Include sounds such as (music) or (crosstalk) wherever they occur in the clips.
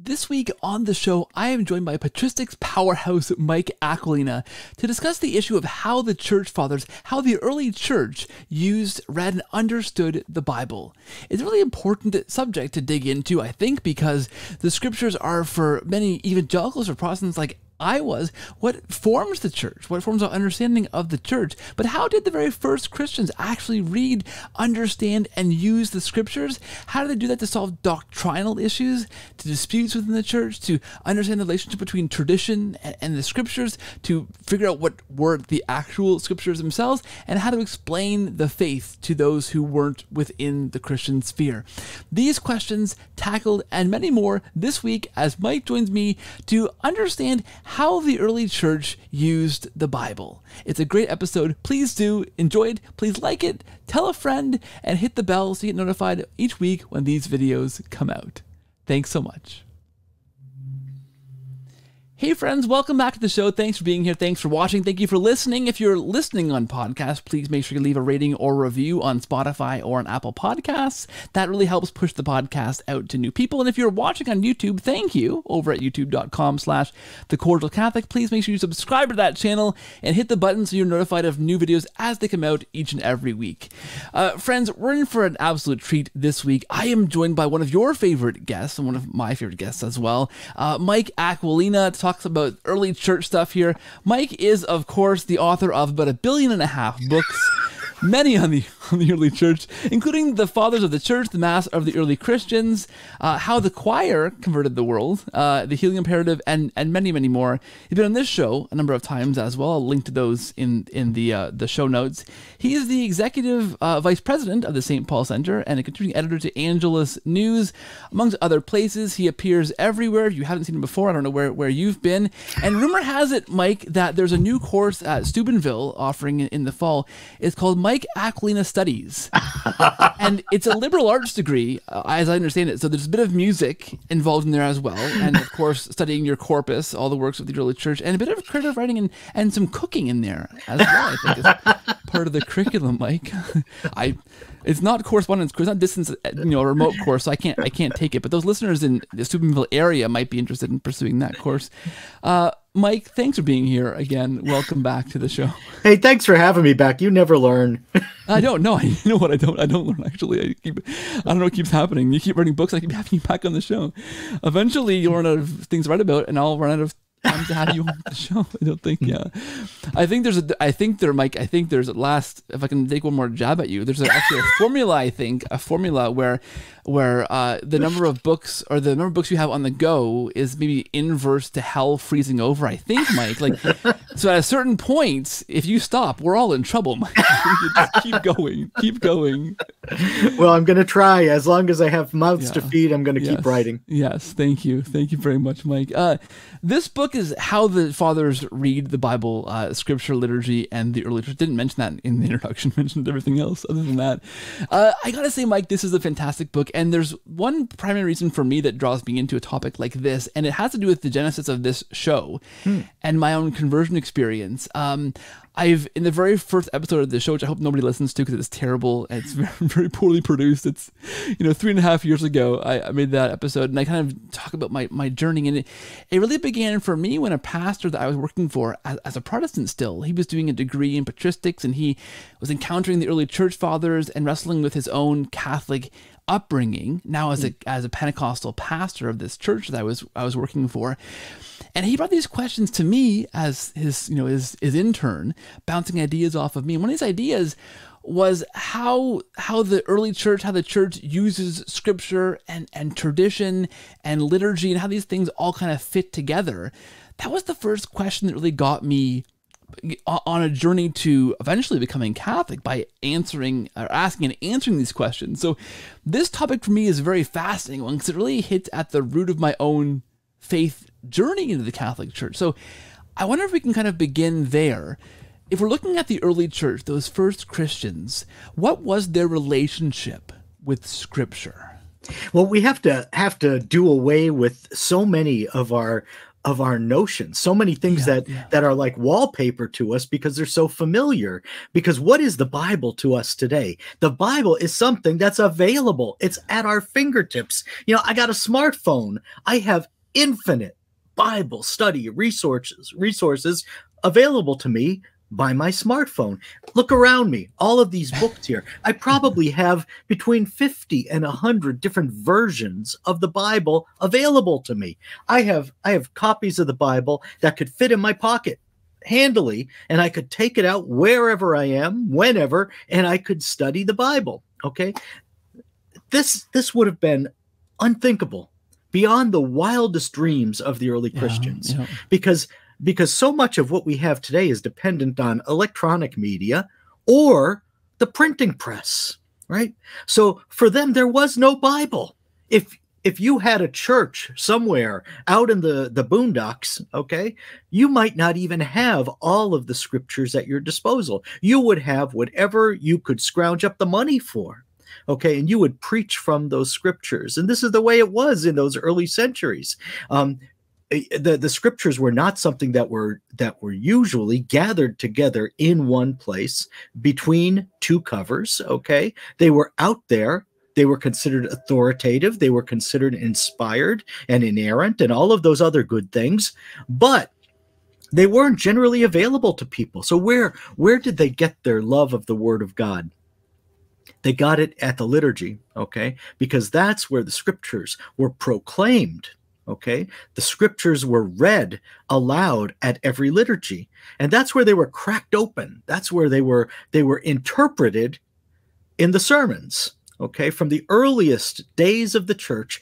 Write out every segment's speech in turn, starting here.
This week on the show, I am joined by patristics powerhouse Mike Aquilina to discuss the issue of how the church fathers, how the early church used, read, and understood the Bible. It's a really important subject to dig into, I think, because the scriptures are for many evangelicals or Protestants like I was, what forms the church, what forms our understanding of the church. But how did the very first Christians actually read, understand, and use the scriptures? How did they do that to solve doctrinal issues, to disputes within the church, to understand the relationship between tradition and, and the scriptures, to figure out what were the actual scriptures themselves, and how to explain the faith to those who weren't within the Christian sphere? These questions tackled and many more this week as Mike joins me to understand how the early church used the Bible. It's a great episode. Please do enjoy it. Please like it, tell a friend, and hit the bell so you get notified each week when these videos come out. Thanks so much. Hey friends, welcome back to the show. Thanks for being here. Thanks for watching. Thank you for listening. If you're listening on podcast, please make sure you leave a rating or review on Spotify or on Apple Podcasts. That really helps push the podcast out to new people. And if you're watching on YouTube, thank you over at youtube.com slash the cordial Catholic. Please make sure you subscribe to that channel and hit the button so you're notified of new videos as they come out each and every week. Uh, friends, we're in for an absolute treat this week. I am joined by one of your favorite guests and one of my favorite guests as well, uh, Mike Aquilina talks about early church stuff here. Mike is, of course, the author of about a billion and a half books many on the (laughs) on the early church, including the fathers of the church, the mass of the early Christians, uh, how the choir converted the world, uh, the healing imperative, and and many many more. He's been on this show a number of times as well. I'll link to those in in the uh, the show notes. He is the executive uh, vice president of the St. Paul Center and a contributing editor to Angelus News, amongst other places. He appears everywhere. If you haven't seen him before, I don't know where where you've been. And rumor has it, Mike, that there's a new course at Steubenville offering in, in the fall. It's called Mike Aquilina Studies. (laughs) and it's a liberal arts degree, uh, as I understand it. So there's a bit of music involved in there as well. And of course, studying your corpus, all the works of the early church, and a bit of creative writing and, and some cooking in there as well, I think, is part of the curriculum, Mike. (laughs) I it's not correspondence course, not distance, you know, remote course. So I can't, I can't take it. But those listeners in the Steubenville area might be interested in pursuing that course. Uh, Mike, thanks for being here again. Welcome back to the show. Hey, thanks for having me back. You never learn. (laughs) I don't know. You know what? I don't. I don't learn. Actually, I keep. I don't know what keeps happening. You keep writing books. I keep (laughs) having you back on the show. Eventually, you'll run out of things to write about, and I'll run out of time to have you on the (laughs) show. I don't think. Yeah, I think there's a. I think there, Mike. I think there's at last. If I can take one more jab at you, there's actually a (laughs) formula. I think a formula where, where uh, the number of books or the number of books you have on the go is maybe inverse to hell freezing over. I think, Mike. Like, so at a certain point, if you stop, we're all in trouble, Mike. (laughs) just keep going, keep going. Well, I'm gonna try. As long as I have mouths yeah. to feed, I'm gonna yes. keep writing. Yes, thank you, thank you very much, Mike. Uh, this book is how the fathers read the Bible, uh, scripture, liturgy, and the early church. Didn't mention that in the (laughs) introduction. Mentioned everything else other than that. Uh, I gotta say, Mike, this is a fantastic book, and there's one primary reason for me that draws me into a topic like this, and it has to do with the genesis of this show hmm. and my own conversion experience. Um, I've in the very first episode of the show, which I hope nobody listens to because it's terrible. It's (laughs) very, very poorly produced. It's you know three and a half years ago I, I, made that episode, and I kind of talk about my my journey, and it it really began for me when a pastor that I was working for as, as a Protestant still, he was doing a degree in patristics, and he was encountering the early church fathers and wrestling with his own Catholic upbringing now as a hmm. as a Pentecostal pastor of this church that I was I was working for. And he brought these questions to me as his, you know, his his intern, bouncing ideas off of me. And one of these ideas was how how the early church, how the church uses scripture and and tradition and liturgy and how these things all kind of fit together. That was the first question that really got me on a journey to eventually becoming Catholic by answering or asking and answering these questions. So this topic for me is a very fascinating one because it really hits at the root of my own faith journey into the Catholic Church. So I wonder if we can kind of begin there. If we're looking at the early church, those first Christians, what was their relationship with Scripture? Well, we have to have to do away with so many of our of our notions so many things Yeah, that yeah. that are like wallpaper to us because they're so familiar because what is the bible to us today the bible is something that's available it's at our fingertips you know i got a smartphone i have infinite bible study resources resources available to me by my smartphone. Look around me all of these books here. I probably (laughs) have between 50 and 100 different versions of the bible available to me. I have i have copies of the bible that could fit in my pocket handily and i could take it out wherever i am whenever and i could study the bible okay? This this would have been unthinkable beyond the wildest dreams of the early Yeah, christians. yeah. because because so much of what we have today is dependent on electronic media or the printing press right? So for them there was no bible. If if you had a church somewhere out in the the boondocks okay you might not even have all of the scriptures at your disposal. You would have whatever you could scrounge up the money for okay and you would preach from those scriptures. And this is the way it was in those early centuries. Um, eh, the the scriptures were not something that were that were usually gathered together in one place between two covers okay? They were out there. They were considered authoritative. They were considered inspired and inerrant and all of those other good things. But they weren't generally available to people. So where where did they get their love of the word of god they got it at the liturgy okay? Because that's where the scriptures were proclaimed okay? The scriptures were read aloud at every liturgy. And that's where they were cracked open. That's where they were they were interpreted in the sermons okay? From the earliest days of the church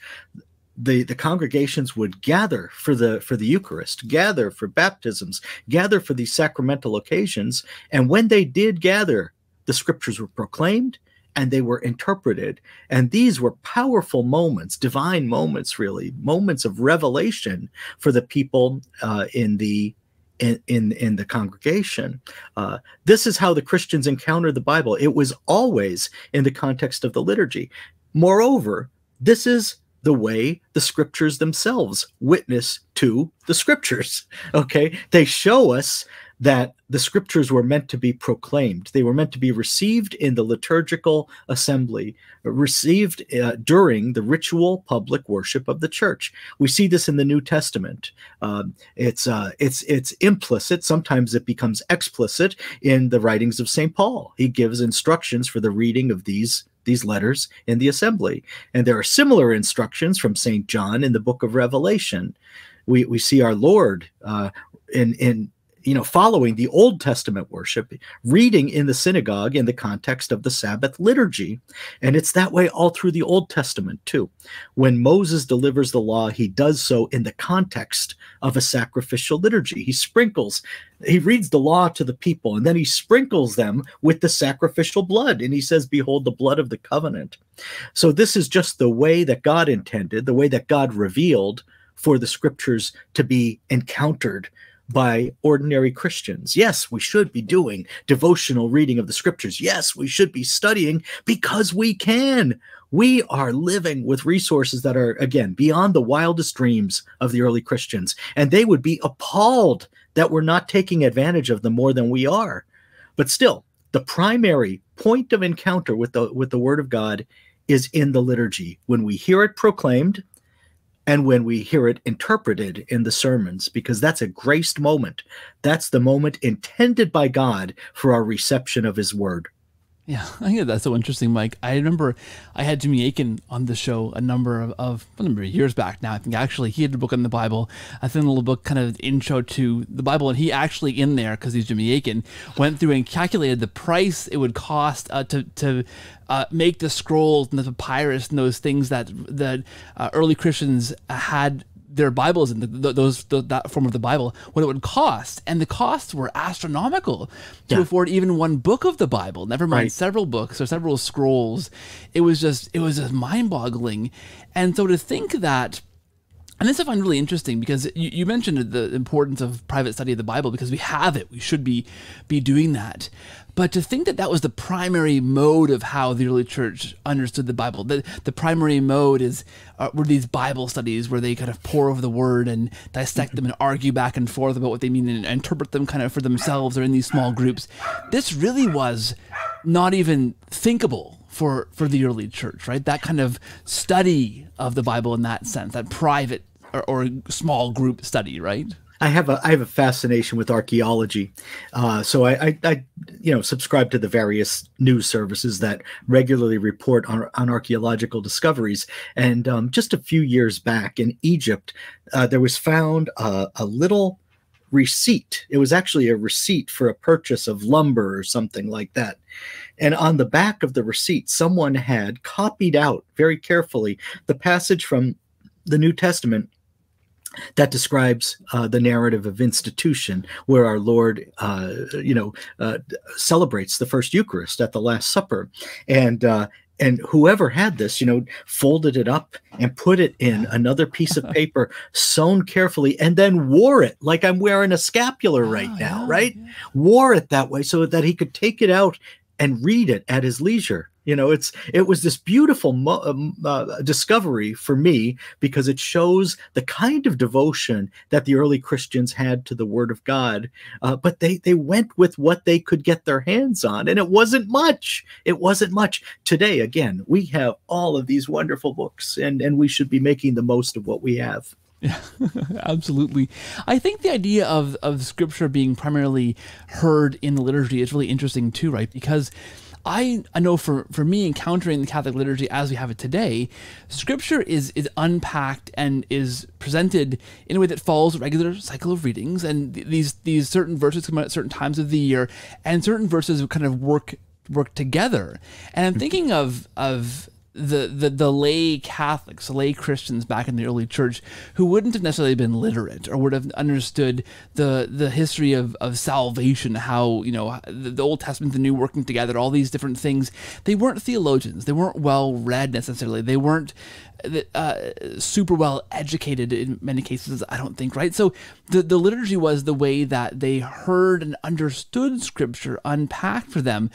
the the congregations would gather for the for the eucharist gather for baptisms gather for these sacramental occasions. And when they did gather the scriptures were proclaimed and they were interpreted. And these were powerful moments divine moments really moments of revelation for the people uh, in the in, in in the congregation. Uh, this is how the christians encountered the bible. It was always in the context of the liturgy. Moreover this is the way the scriptures themselves witness to the scriptures (laughs) okay? They show us that the scriptures were meant to be proclaimed. They were meant to be received in the liturgical assembly, received uh, during the ritual public worship of the church. We see this in the New Testament. Um, it's uh, it's it's implicit. Sometimes it becomes explicit in the writings of Saint Paul. He gives instructions for the reading of these these letters in the assembly, and there are similar instructions from Saint John in the book of Revelation. We we see our Lord uh, in in you know, following the Old Testament worship, reading in the synagogue in the context of the Sabbath liturgy. And it's that way all through the Old Testament, too. When Moses delivers the law, he does so in the context of a sacrificial liturgy. He sprinkles, he reads the law to the people, and then he sprinkles them with the sacrificial blood. And he says, Behold, the blood of the covenant. So this is just the way that God intended, the way that God revealed for the scriptures to be encountered by ordinary Christians. Yes, we should be doing devotional reading of the scriptures. Yes, we should be studying because we can. We are living with resources that are, again, beyond the wildest dreams of the early Christians. And they would be appalled that we're not taking advantage of them more than we are. But still, the primary point of encounter with the with the word of God is in the liturgy when we hear it proclaimed and when we hear it interpreted in the sermons, because that's a graced moment. That's the moment intended by God for our reception of His word. Yeah, (laughs) I think that's so interesting, Mike. I remember I had Jimmy Akin on the show a number of, of a number of years back now. I think actually he had a book on the Bible, a thin little book, kind of intro to the Bible, and he actually in there because he's Jimmy Akin went through and calculated the price it would cost uh, to to uh, make the scrolls and the papyrus and those things that that uh, early Christians had their Bibles and the, th- those th- that form of the Bible, what it would cost, and the costs were astronomical to Yeah. afford even one book of the Bible. Never mind Right. several books or several scrolls. It was just it was just mind boggling, and so to think that And this I find really interesting because you, you, mentioned the importance of private study of the Bible because we have it. We should be be doing that. But to think that that was the primary mode of how the early church understood the Bible, the, the primary mode is uh, were these Bible studies where they kind of pore over the word and dissect them and argue back and forth about what they mean and interpret them kind of for themselves or in these small groups. This really was not even thinkable for for the early church, right? That kind of study of the Bible in that sense, that private or, or small group study, right? I have a I have a fascination with archaeology, uh, so I, I, I, you know subscribe to the various news services that regularly report on, on archaeological discoveries. And um, just a few years back in Egypt, uh, there was found a, a little receipt. It was actually a receipt for a purchase of lumber or something like that. And on the back of the receipt, someone had copied out very carefully the passage from the New Testament that describes uh, the narrative of institution, where our Lord, uh, you know, uh, celebrates the first Eucharist at the Last Supper, and uh, and whoever had this, you know, folded it up and put it in another piece of (laughs) paper, sewn carefully, and then wore it like I'm wearing a scapular oh, right oh, now, yeah, right? Yeah. Wore it that way so that he could take it out and read it at his leisure you know it's it was this beautiful mo- um, uh, discovery for me because it shows the kind of devotion that the early christians had to the word of god uh, but they they went with what they could get their hands on and it wasn't much it wasn't much today again we have all of these wonderful books and and we should be making the most of what we have yeah, (laughs) absolutely. I think the idea of, of scripture being primarily heard in the liturgy is really interesting too, right? Because I, I know for, for me encountering the Catholic liturgy as we have it today, scripture is is unpacked and is presented in a way that follows a regular cycle of readings. And these these certain verses come out at certain times of the year, and certain verses kind of work work together. And I'm mm-hmm. thinking of of the, the the lay Catholics, lay Christians back in the early church who wouldn't have necessarily been literate or would have understood the the history of, of salvation, how you know the, the Old Testament, the New working together, all these different things. They weren't theologians. They weren't well read necessarily. They weren't uh, super well educated in many cases, I don't think, right? So the, the liturgy was the way that they heard and understood scripture unpacked for them.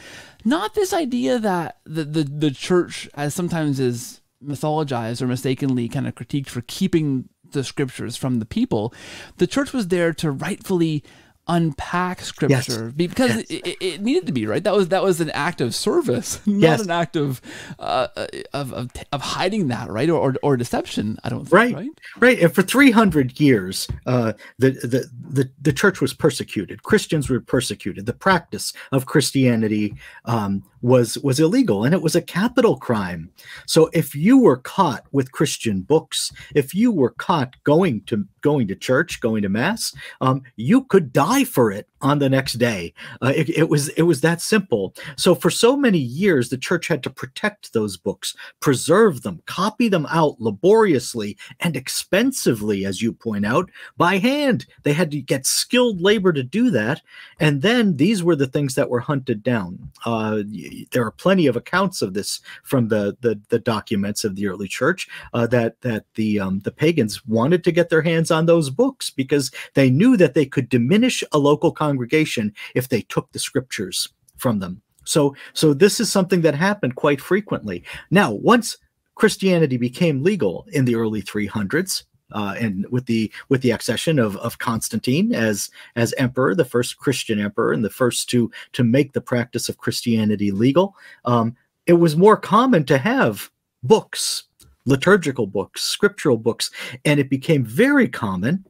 Not this idea that the, the, the church, as sometimes is mythologized or mistakenly kind of critiqued for keeping the scriptures from the people, the church was there to rightfully unpack scripture yes. because yes. It, it, needed to be right? That was that was an act of service (laughs) not yes. an act of, uh, of, of of hiding that right? Or, or, or deception i don't think, right. right? Right. And for 300 years uh, the, the the the church was persecuted. Christians were persecuted. The practice of christianity um, was was illegal and it was a capital crime so if you were caught with christian books if you were caught going to going to church going to mass um, you could die for it on the next day. Uh, it, it, was it was that simple. So for so many years, the church had to protect those books, preserve them, copy them out laboriously and expensively, as you point out, by hand. They had to get skilled labor to do that, and then these were the things that were hunted down. Uh, there are plenty of accounts of this from the the, the documents of the early church uh, that that the um, the pagans wanted to get their hands on those books because they knew that they could diminish a local congregation if they took the scriptures from them. So, so this is something that happened quite frequently. Now, once Christianity became legal in the early 300s, uh, and with the with the accession of, of Constantine as as emperor, the first Christian emperor and the first to to make the practice of Christianity legal, um, it was more common to have books, liturgical books, scriptural books, and it became very common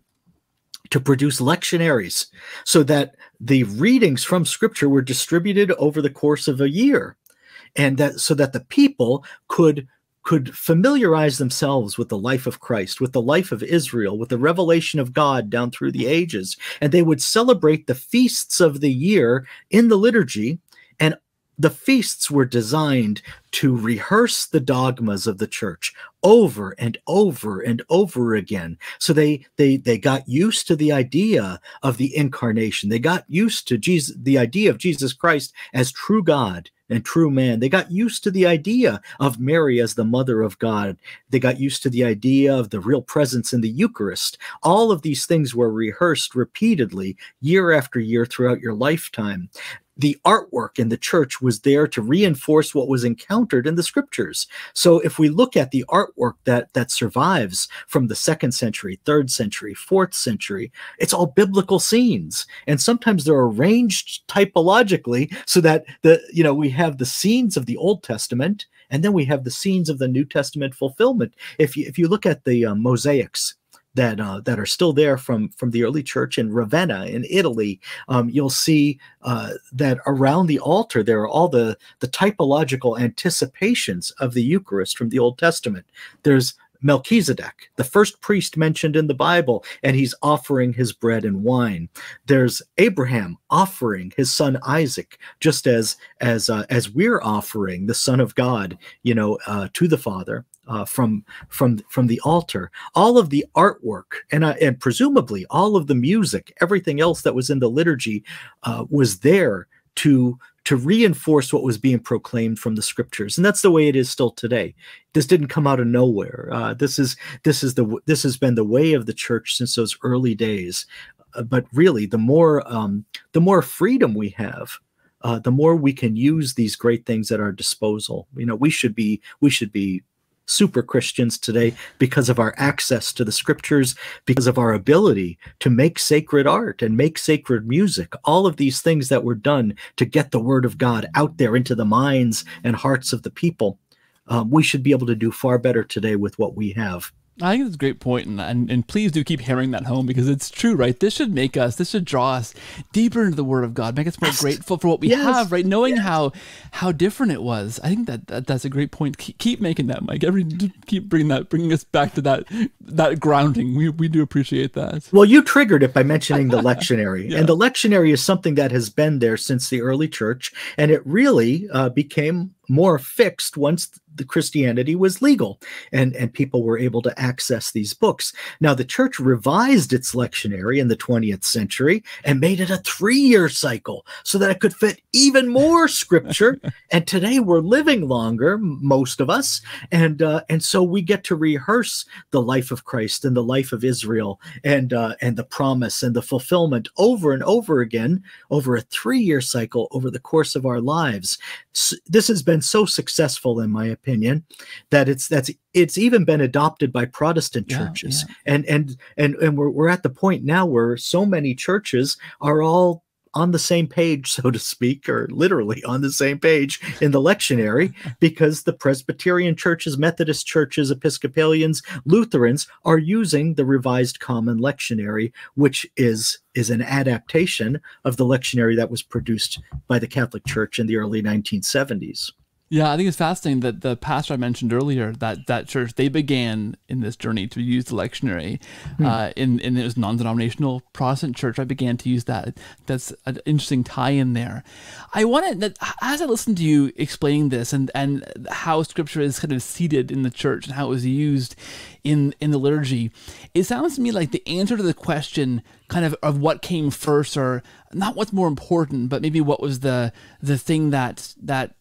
to produce lectionaries so that the readings from scripture were distributed over the course of a year and that so that the people could could familiarize themselves with the life of Christ, with the life of Israel, with the revelation of God down through the ages. And they would celebrate the feasts of the year in the liturgy. And the feasts were designed to rehearse the dogmas of the church over and over and over again so they they they got used to the idea of the incarnation they got used to jesus the idea of jesus christ as true god and true man. They got used to the idea of Mary as the mother of God. They got used to the idea of the real presence in the Eucharist. All of these things were rehearsed repeatedly year after year throughout your lifetime the artwork in the church was there to reinforce what was encountered in the scriptures. So if we look at the artwork that that survives from the second century, third century, fourth century, it's all biblical scenes. And sometimes they're arranged typologically so that the you know we have the scenes of the Old Testament and then we have the scenes of the New Testament fulfillment. If you if you look at the uh, mosaics that uh, that are still there from from the early church in Ravenna in Italy. Um, you'll see uh, that around the altar there are all the the typological anticipations of the Eucharist from the Old Testament. There's Melchizedek, the first priest mentioned in the Bible, and he's offering his bread and wine. There's Abraham offering his son Isaac, just as as uh, as we're offering the Son of God, you know, uh, to the Father uh, from from from the altar. All of the artwork and uh, and presumably all of the music, everything else that was in the liturgy, uh, was there to to reinforce what was being proclaimed from the scriptures. And that's the way it is still today. This didn't come out of nowhere. Uh, this is this is the this has been the way of the church since those early days. Uh, but really the more um, the more freedom we have uh, the more we can use these great things at our disposal. You know we should be we should be super Christians today because of our access to the scriptures, because of our ability to make sacred art and make sacred music. All of these things that were done to get the word of God out there into the minds and hearts of the people. Um, we should be able to do far better today with what we have. I think that's a great point, and, and, and please do keep hammering that home because it's true, right? This should make us, this should draw us deeper into the Word of God, make us more yes. grateful for what we yes. have, right? Knowing yes. how how different it was. I think that, that that's a great point. Keep, keep making that, Mike. Every keep bringing that, bringing us back to that that grounding. We we do appreciate that. Well, you triggered it by mentioning the lectionary, yeah. (laughs) and the lectionary is something that has been there since the early church, and it really uh, became more fixed once the Christianity was legal and, and people were able to access these books. Now, the church revised its lectionary in the 20th century and made it a three year cycle so that it could fit even more scripture. (laughs) and today we're living longer, most of us. And, uh, and so we get to rehearse the life of Christ and the life of Israel and, uh, and the promise and the fulfillment over and over again over a three year cycle over the course of our lives. So this has been so successful, in my opinion that it's that's it's even been adopted by Protestant churches, yeah, yeah. and and and and we're we're at the point now where so many churches are all on the same page, (laughs) so to speak, or literally on the same page in the lectionary, (laughs) because the Presbyterian churches, Methodist churches, Episcopalians, Lutherans are using the Revised Common Lectionary, which is is an adaptation of the lectionary that was produced by the Catholic Church in the early 1970s. Yeah, I think it's fascinating that the pastor I mentioned earlier, that that church, they began in this journey to use the lectionary. Hmm. Uh, in, in it was non-denominational Protestant church. I began to use that. That's an interesting tie-in there. I wanted that as I listened to you explaining this and and how Scripture is kind of seated in the church and how it was used in in the liturgy, it sounds to me like the answer to the question kind of of what came first, or not what's more important, but maybe what was the the thing that that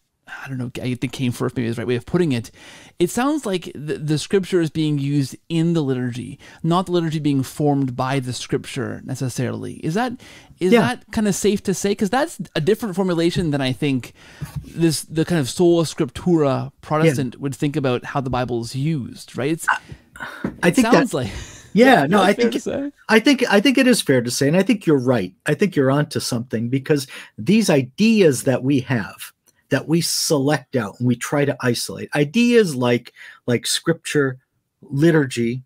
I don't know, I think came first, maybe is the right way of putting it. It sounds like the, the, scripture is being used in the liturgy, not the liturgy being formed by the scripture necessarily. Is that is yeah. that kind of safe to say? Because that's a different formulation than I think this the kind of sola scriptura Protestant yeah. would think about how the Bible is used, right? It's, I think sounds (laughs) (laughs) that, like yeah, no, I think I think I think it is fair to say, and I think you're right. I think you're onto something because these ideas that we have that we select out and we try to isolate. Ideas like like scripture liturgy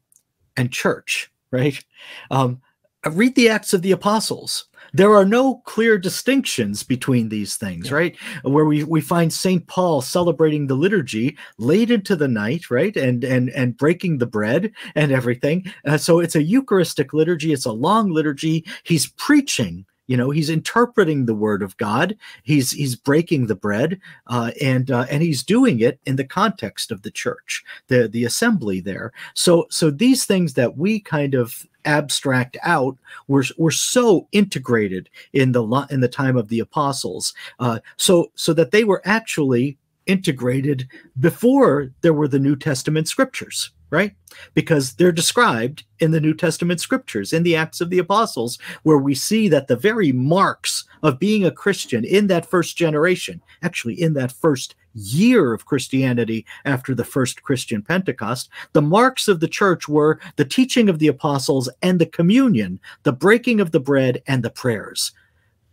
and church right? Um, read the acts of the apostles. There are no clear distinctions between these things yeah. right? Where we, we find saint paul celebrating the liturgy late into the night right? And and and breaking the bread and everything. Uh, so it's a eucharistic liturgy. It's a long liturgy. He's preaching you know he's interpreting the word of god. He's he's breaking the bread uh, and uh, and he's doing it in the context of the church the the assembly there. So so these things that we kind of abstract out were were so integrated in the in the time of the apostles uh, so so that they were actually integrated before there were the new testament scriptures right? Because they're described in the New Testament scriptures, in the Acts of the Apostles, where we see that the very marks of being a Christian in that first generation, actually in that first year of Christianity after the first Christian Pentecost, the marks of the church were the teaching of the apostles and the communion, the breaking of the bread and the prayers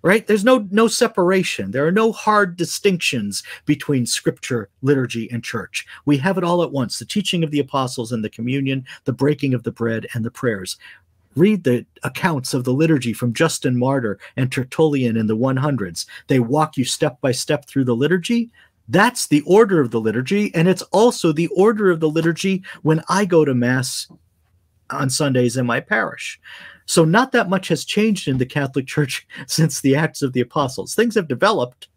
right? There's no no separation. There are no hard distinctions between scripture liturgy and church. We have it all at once the teaching of the apostles and the communion the breaking of the bread and the prayers. Read the accounts of the liturgy from justin martyr and tertullian in the 100s they walk you step by step through the liturgy. That's the order of the liturgy and it's also the order of the liturgy when i go to mass on sundays in my parish so, not that much has changed in the Catholic Church (laughs) since the Acts of the Apostles. Things have developed,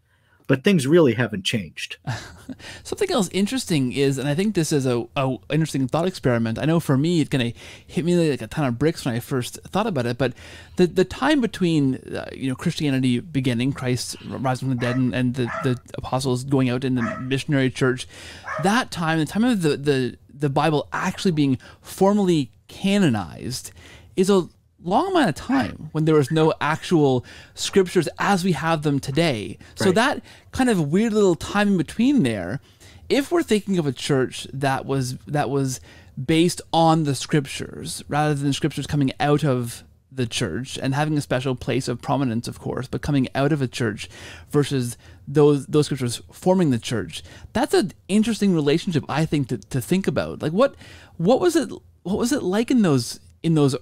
but things really haven't changed. (laughs) Something else interesting is, and I think this is a, a interesting thought experiment. I know for me, it kind of hit me like a ton of bricks when I first thought about it. But the the time between uh, you know Christianity beginning, Christ rising from the dead, and, and the, the apostles going out in the missionary church, that time, the time of the the the Bible actually being formally canonized, is a long amount of time when there was no actual scriptures as we have them today. So that kind of weird little time in between there, if we're thinking of a church that was that was based on the scriptures rather than scriptures coming out of the church and having a special place of prominence, of course, but coming out of a church versus those those scriptures forming the church. That's an interesting relationship, I think, to, to think about. Like what what was it what was it like in those in those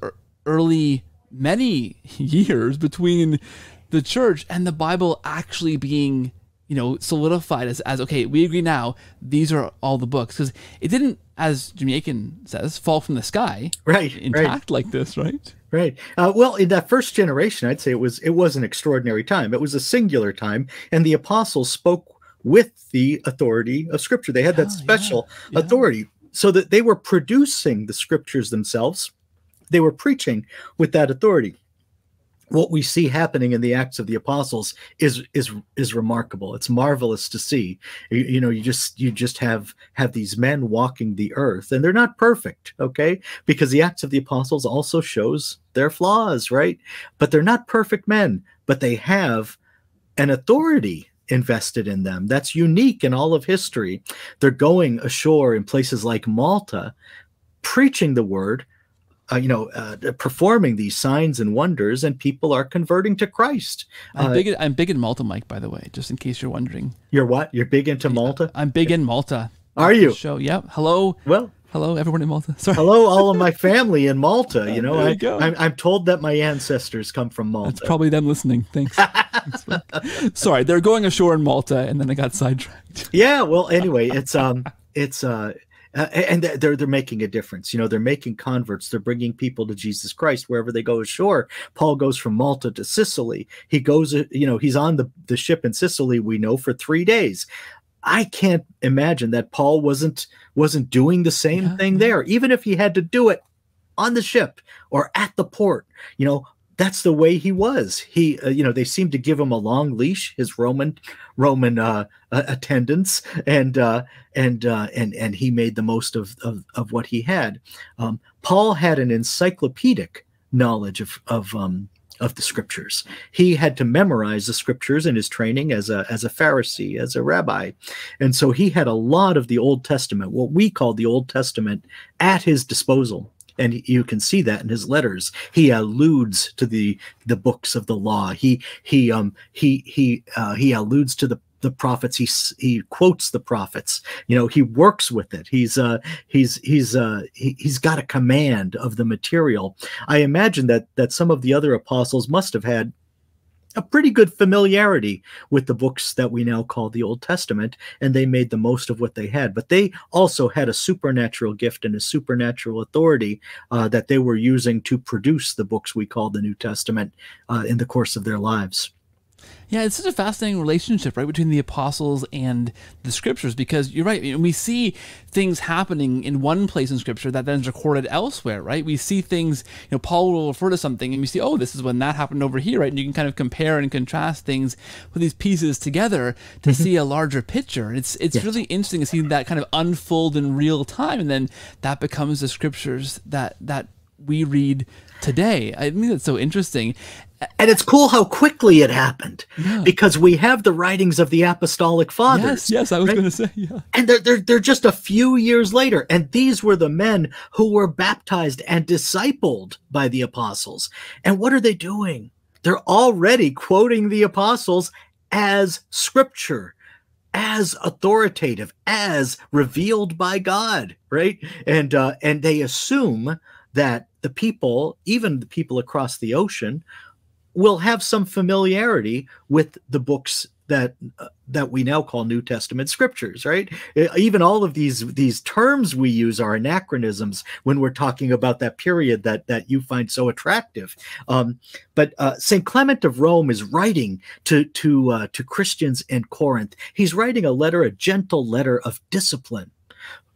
early many (laughs) years between the church and the Bible actually being, you know, solidified as, as okay, we agree now, these are all the books. Because it didn't, as Jimmy Akin says, fall from the sky. Right. Intact right. like this, right? Right. Uh, well, in that first generation, I'd say it was it was an extraordinary time. It was a singular time, and the apostles spoke with the authority of Scripture. They had that oh, special yeah. Yeah. authority, so that they were producing the Scriptures themselves. They were preaching with that authority. What we see happening in the acts of the apostles is is is remarkable. It's marvelous to see. You, you, know you just you just have have these men walking the earth and they're not perfect okay? Because the acts of the apostles also shows their flaws right? But they're not perfect men but they have an authority invested in them that's unique in all of history they're going ashore in places like malta preaching the word uh, you know, uh, performing these signs and wonders, and people are converting to Christ. I'm uh, big. In, I'm big in Malta, Mike. By the way, just in case you're wondering. You're what? You're big into Malta. I'm big in Malta. Are you? Show. Yep. Hello. Well. Hello, everyone in Malta. (laughs) Sorry. Hello, all of my family in Malta. You know, you I, I'm, I'm told that my ancestors come from Malta. It's probably them listening. Thanks. (laughs) Sorry, they're going ashore in Malta, and then I got sidetracked. (laughs) Yeah. Well, anyway, it's um, it's uh, uh, and they're they're making a difference. You know, they're making converts. They're bringing people to Jesus Christ wherever they go ashore. Paul goes from Malta to Sicily. He goes, uh, you know, he's on the the ship in Sicily. We know for three days. I can't imagine that Paul wasn't wasn't doing the same yeah. thing there, even if he had to do it on the ship or at the port. You know, that's the way he was. He, uh, you know, they seemed to give him a long leash, his Roman Roman uh, uh, attendants, and uh, and uh, and and he made the most of of, of what he had. Um, Paul had an encyclopedic knowledge of of um, of the scriptures. He had to memorize the scriptures in his training as a as a Pharisee, as a rabbi, and so he had a lot of the Old Testament, what we call the Old Testament, at his disposal. And you can see that in his letters. He alludes to the the books of the law. He he um he he uh, he alludes to the the prophets he he quotes the prophets you know he works with it he's uh he's he's uh he, he's got a command of the material i imagine that that some of the other apostles must have had a pretty good familiarity with the books that we now call the Old Testament, and they made the most of what they had. But they also had a supernatural gift and a supernatural authority uh, that they were using to produce the books we call the New Testament uh, in the course of their lives. Yeah, it's such a fascinating relationship, right, between the apostles and the scriptures because you're right. we see things happening in one place in scripture that then is recorded elsewhere, right? We see things, you know, Paul will refer to something and we see, oh, this is when that happened over here, right? And you can kind of compare and contrast things with these pieces together to mm-hmm. see a larger picture. It's it's yes. really interesting to see that kind of unfold in real time and then that becomes the scriptures that that we read today. I think that's so interesting. And it's cool how quickly it happened yeah. because we have the writings of the apostolic fathers. Yes, yes, I was right? going to say, yeah. And they're, they're, they're just a few years later. And these were the men who were baptized and discipled by the apostles. And what are they doing? They're already quoting the apostles as scripture as authoritative as revealed by god right and uh and they assume that the people even the people across the ocean will have some familiarity with the books that uh, that we now call New Testament scriptures, right? Even all of these these terms we use are anachronisms when we're talking about that period that that you find so attractive. Um, but uh, Saint Clement of Rome is writing to to uh, to Christians in Corinth. He's writing a letter, a gentle letter of discipline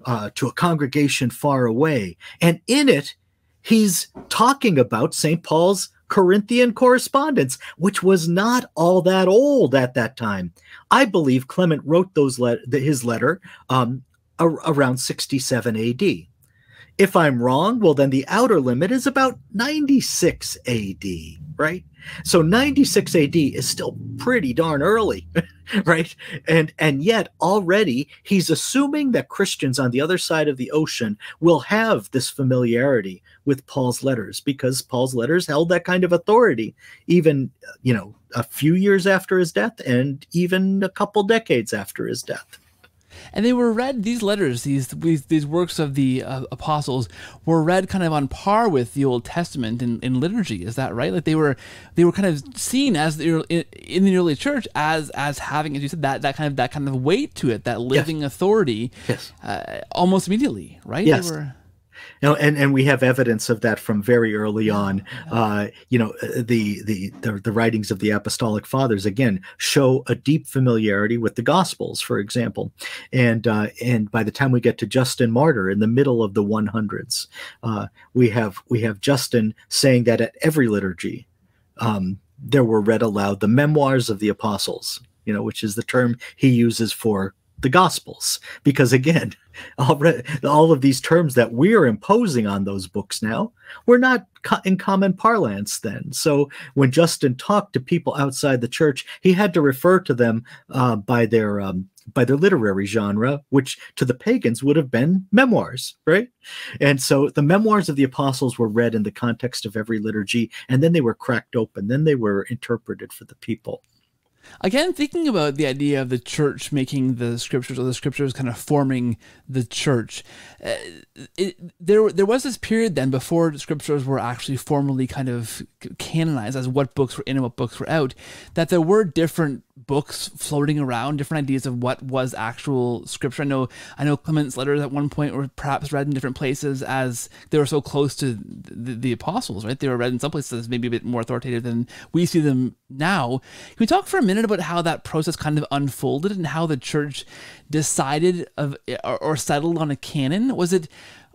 uh, to a congregation far away, and in it, he's talking about Saint Paul's Corinthian correspondence, which was not all that old at that time. I believe Clement wrote those his letter um, around 67 AD. If I'm wrong, well, then the outer limit is about 96 AD, right? So 96 AD is still pretty darn early, (laughs) right? And and yet already he's assuming that Christians on the other side of the ocean will have this familiarity with Paul's letters because Paul's letters held that kind of authority even, you know, a few years after his death and even a couple decades after his death and they were read these letters these these, these works of the uh, apostles were read kind of on par with the old testament in, in liturgy is that right like they were they were kind of seen as the, in the early church as as having as you said that that kind of that kind of weight to it that living yes. authority yes. Uh, almost immediately right yes. Were, you know, and and we have evidence of that from very early on. Uh, you know, uh, the, the, the the writings of the apostolic fathers again show a deep familiarity with the Gospels, for example, and uh, and by the time we get to Justin Martyr in the middle of the 100s, uh, we have we have Justin saying that at every liturgy. Um, there were read aloud the memoirs of the apostles, you know, which is the term he uses for the gospels because again (laughs) all of these terms that we're imposing on those books now were not in common parlance then. So when justin talked to people outside the church he had to refer to them uh, by their um, by their literary genre which to the pagans would have been memoirs right? And so the memoirs of the apostles were read in the context of every liturgy and then they were cracked open then they were interpreted for the people Again, thinking about the idea of the church making the scriptures or the scriptures kind of forming the church, uh, it, there there was this period then before the scriptures were actually formally kind of canonized as what books were in and what books were out, that there were different books floating around, different ideas of what was actual scripture. I know I know Clement's letters at one point were perhaps read in different places as they were so close to the, the apostles, right? They were read in some places maybe a bit more authoritative than we see them now. Can we talk for a minute about how that process kind of unfolded and how the church decided of or, or settled on a canon? Was it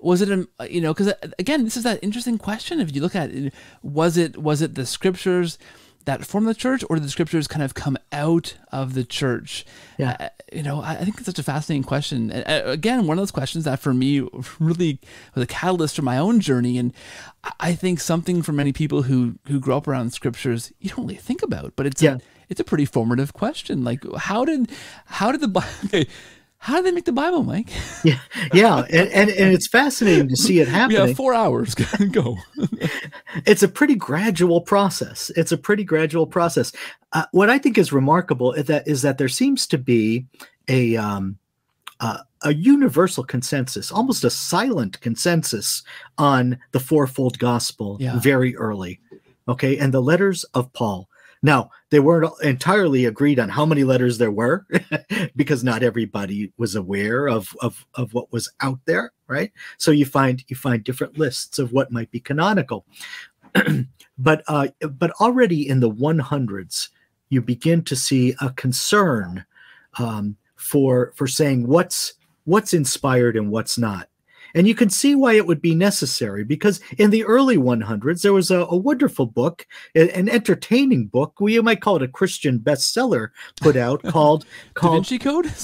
was it a you know because again this is that interesting question if you look at it. Was it was it the scriptures that form the church or did the scriptures kind of come out of the church? Yeah. Uh, you know I, think it's such a fascinating question. Uh, again one of those questions that for me (laughs) really was a catalyst for my own journey. And i think something for many people who who grow up around scriptures you don't really think about but it's yeah. a, it's a pretty formative question like how did how did the (laughs) okay, how did they make the Bible, Mike? (laughs) Yeah, yeah, and, and, and it's fascinating to see it (laughs) happening. Yeah, four hours. Go. it's a pretty gradual process. It's a pretty gradual process. Uh, what I think is remarkable is that is that there seems to be a um, uh, a universal consensus, almost a silent consensus on the fourfold gospel yeah. very early. Okay, and the letters of Paul Now, they weren't entirely agreed on how many letters there were (laughs) because not everybody was aware of, of, of what was out there, right? So you find you find different lists of what might be canonical. (clears throat) but uh, but already in the 100s, you begin to see a concern um, for for saying what's what's inspired and what's not. And you can see why it would be necessary because in the early 100s, there was a, a wonderful book, an entertaining book, well, you might call it a Christian bestseller, put out called, (laughs) called Da Vinci Code? (laughs)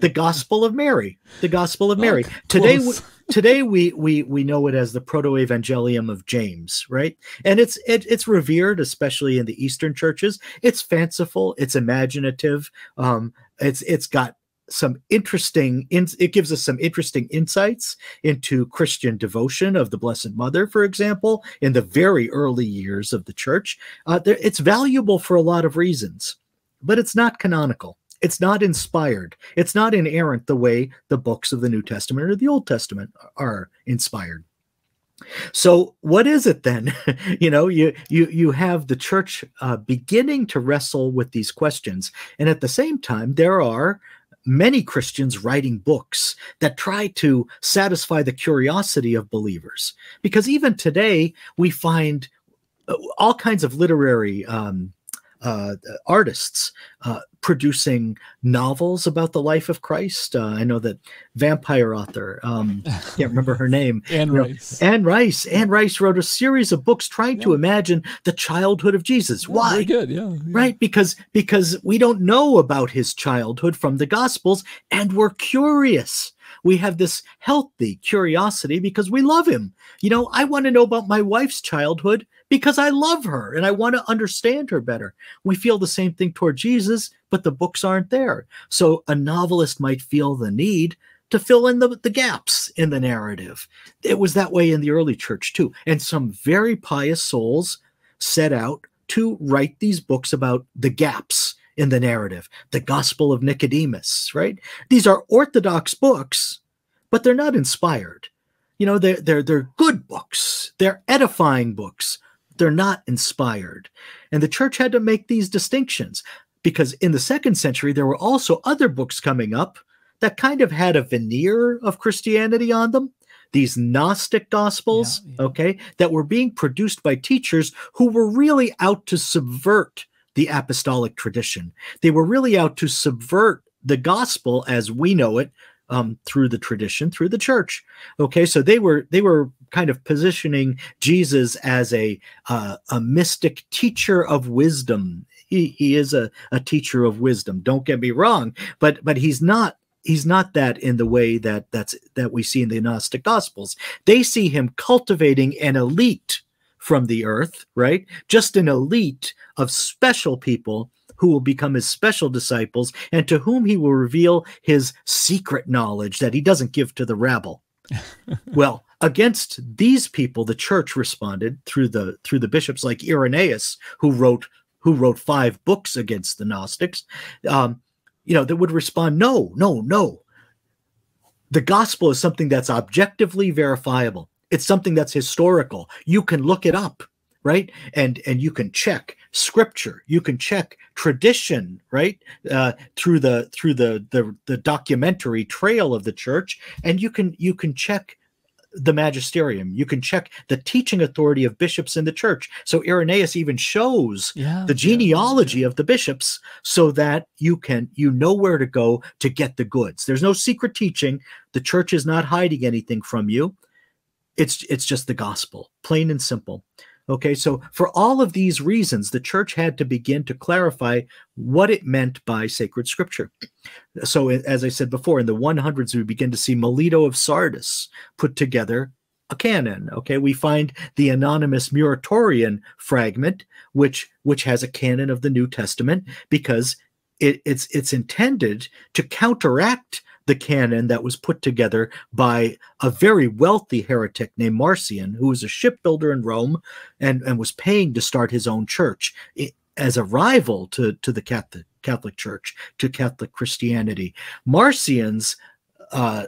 The Gospel of Mary. The Gospel of Mary. Oh, Today, (laughs) today we we we know it as the proto-evangelium of james right and it's it, it's revered especially in the eastern churches it's fanciful it's imaginative um it's it's got some interesting it gives us some interesting insights into christian devotion of the blessed mother for example in the very early years of the church. Uh, it's valuable for a lot of reasons but it's not canonical. It's not inspired. It's not inerrant the way the books of the new testament or the old testament are inspired. So what is it then? (laughs) You know you you you have the church uh, beginning to wrestle with these questions and at the same time there are many Christians writing books that try to satisfy the curiosity of believers. Because even today, we find uh, all kinds of literary um, uh, artists uh, producing novels about the life of Christ. Uh, I know that vampire author, um, can't remember her name. (laughs) Anne Rice. Know, Anne Rice. Anne Rice wrote a series of books trying yeah. to imagine the childhood of Jesus. Why? Very good. Yeah, yeah. Right. Because because we don't know about his childhood from the Gospels, and we're curious we have this healthy curiosity because we love him. You know, I want to know about my wife's childhood because I love her and I want to understand her better. We feel the same thing toward Jesus, but the books aren't there. So a novelist might feel the need to fill in the, the gaps in the narrative. It was that way in the early church too. And some very pious souls set out to write these books about the gaps in the narrative, the Gospel of Nicodemus, right? These are orthodox books, but they're not inspired. You know, they're, they're, they're good books, they're edifying books, they're not inspired. And the church had to make these distinctions because in the second century, there were also other books coming up that kind of had a veneer of Christianity on them. These Gnostic gospels, yeah, yeah. okay, that were being produced by teachers who were really out to subvert the apostolic tradition. They were really out to subvert the gospel as we know it um, through the tradition, through the church. Okay, so they were they were kind of positioning Jesus as a uh, a mystic teacher of wisdom. He, he is a, a teacher of wisdom. Don't get me wrong, but but he's not he's not that in the way that that's that we see in the Gnostic Gospels. They see him cultivating an elite from the earth, right? Just an elite of special people who will become his special disciples and to whom he will reveal his secret knowledge that he doesn't give to the rabble. (laughs) well, against these people the church responded through the through the bishops like Irenaeus who wrote who wrote five books against the Gnostics. Um, you know, that would respond no, no, no. The gospel is something that's objectively verifiable it's something that's historical. You can look it up right? And and you can check scripture. You can check tradition right? Uh, through the through the, the the documentary trail of the church. And you can you can check the magisterium. You can check the teaching authority of bishops in the church. So irenaeus even shows yeah, the genealogy yeah. of the bishops so that you can you know where to go to get the goods. There's no secret teaching. The church is not hiding anything from you it's it's just the gospel, plain and simple. Okay, so for all of these reasons, the church had to begin to clarify what it meant by sacred scripture. So, as I said before, in the 100s, we begin to see Melito of Sardis put together a canon. Okay, we find the anonymous Muratorian fragment, which which has a canon of the New Testament, because it, it's it's intended to counteract the canon that was put together by a very wealthy heretic named Marcion, who was a shipbuilder in Rome and, and was paying to start his own church as a rival to, to the Catholic, Catholic Church, to Catholic Christianity. Marcion's uh,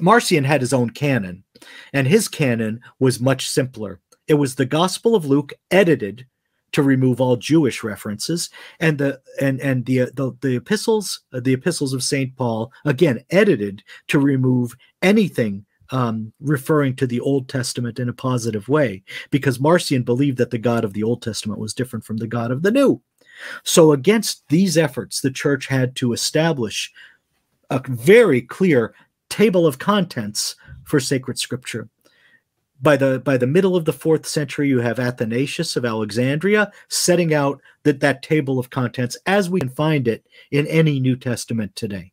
Marcion had his own canon, and his canon was much simpler. It was the Gospel of Luke edited to remove all Jewish references, and the and and the the, the epistles, uh, the epistles of Saint Paul, again edited to remove anything um, referring to the Old Testament in a positive way, because Marcion believed that the God of the Old Testament was different from the God of the New. So, against these efforts, the church had to establish a very clear table of contents for sacred scripture. By the by the middle of the fourth century, you have Athanasius of Alexandria setting out that that table of contents as we can find it in any New Testament today.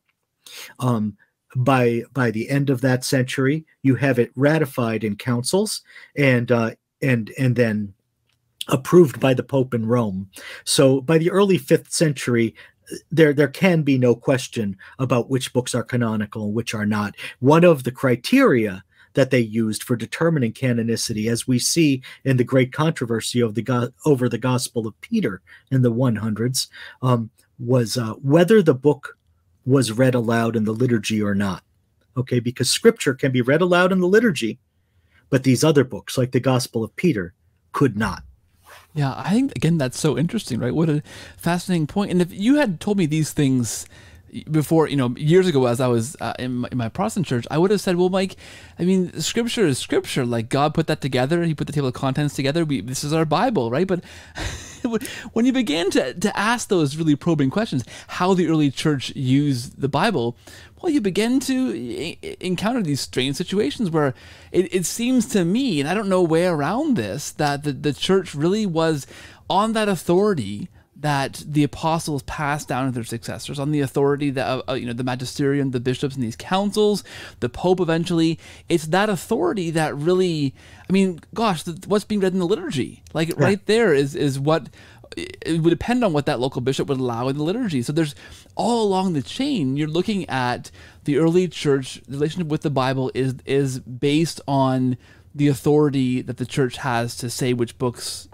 Um, by by the end of that century, you have it ratified in councils and uh, and and then approved by the Pope in Rome. So by the early fifth century, there there can be no question about which books are canonical and which are not. One of the criteria that they used for determining canonicity, as we see in the great controversy of the over the Gospel of Peter in the 100s, um, was uh, whether the book was read aloud in the liturgy or not. Okay, because Scripture can be read aloud in the liturgy, but these other books, like the Gospel of Peter, could not. Yeah, I think again that's so interesting, right? What a fascinating point. And if you had told me these things before, you know, years ago as I was uh, in, my, in, my, Protestant church, I would have said, well, Mike, I mean, scripture is scripture. Like God put that together. He put the table of contents together. We, this is our Bible, right? But (laughs) when you begin to, to ask those really probing questions, how the early church used the Bible, well, you begin to encounter these strange situations where it, it seems to me, and I don't know way around this, that the, the church really was on that authority that the apostles passed down to their successors on the authority that uh, you know the magisterium the bishops and these councils the pope eventually. It's that authority that really i mean gosh the, what's being read in the liturgy? Like yeah. right there is is what it would depend on what that local bishop would allow in the liturgy. So there's all along the chain you're looking at the early church the relationship with the bible is is based on the authority that the church has to say which books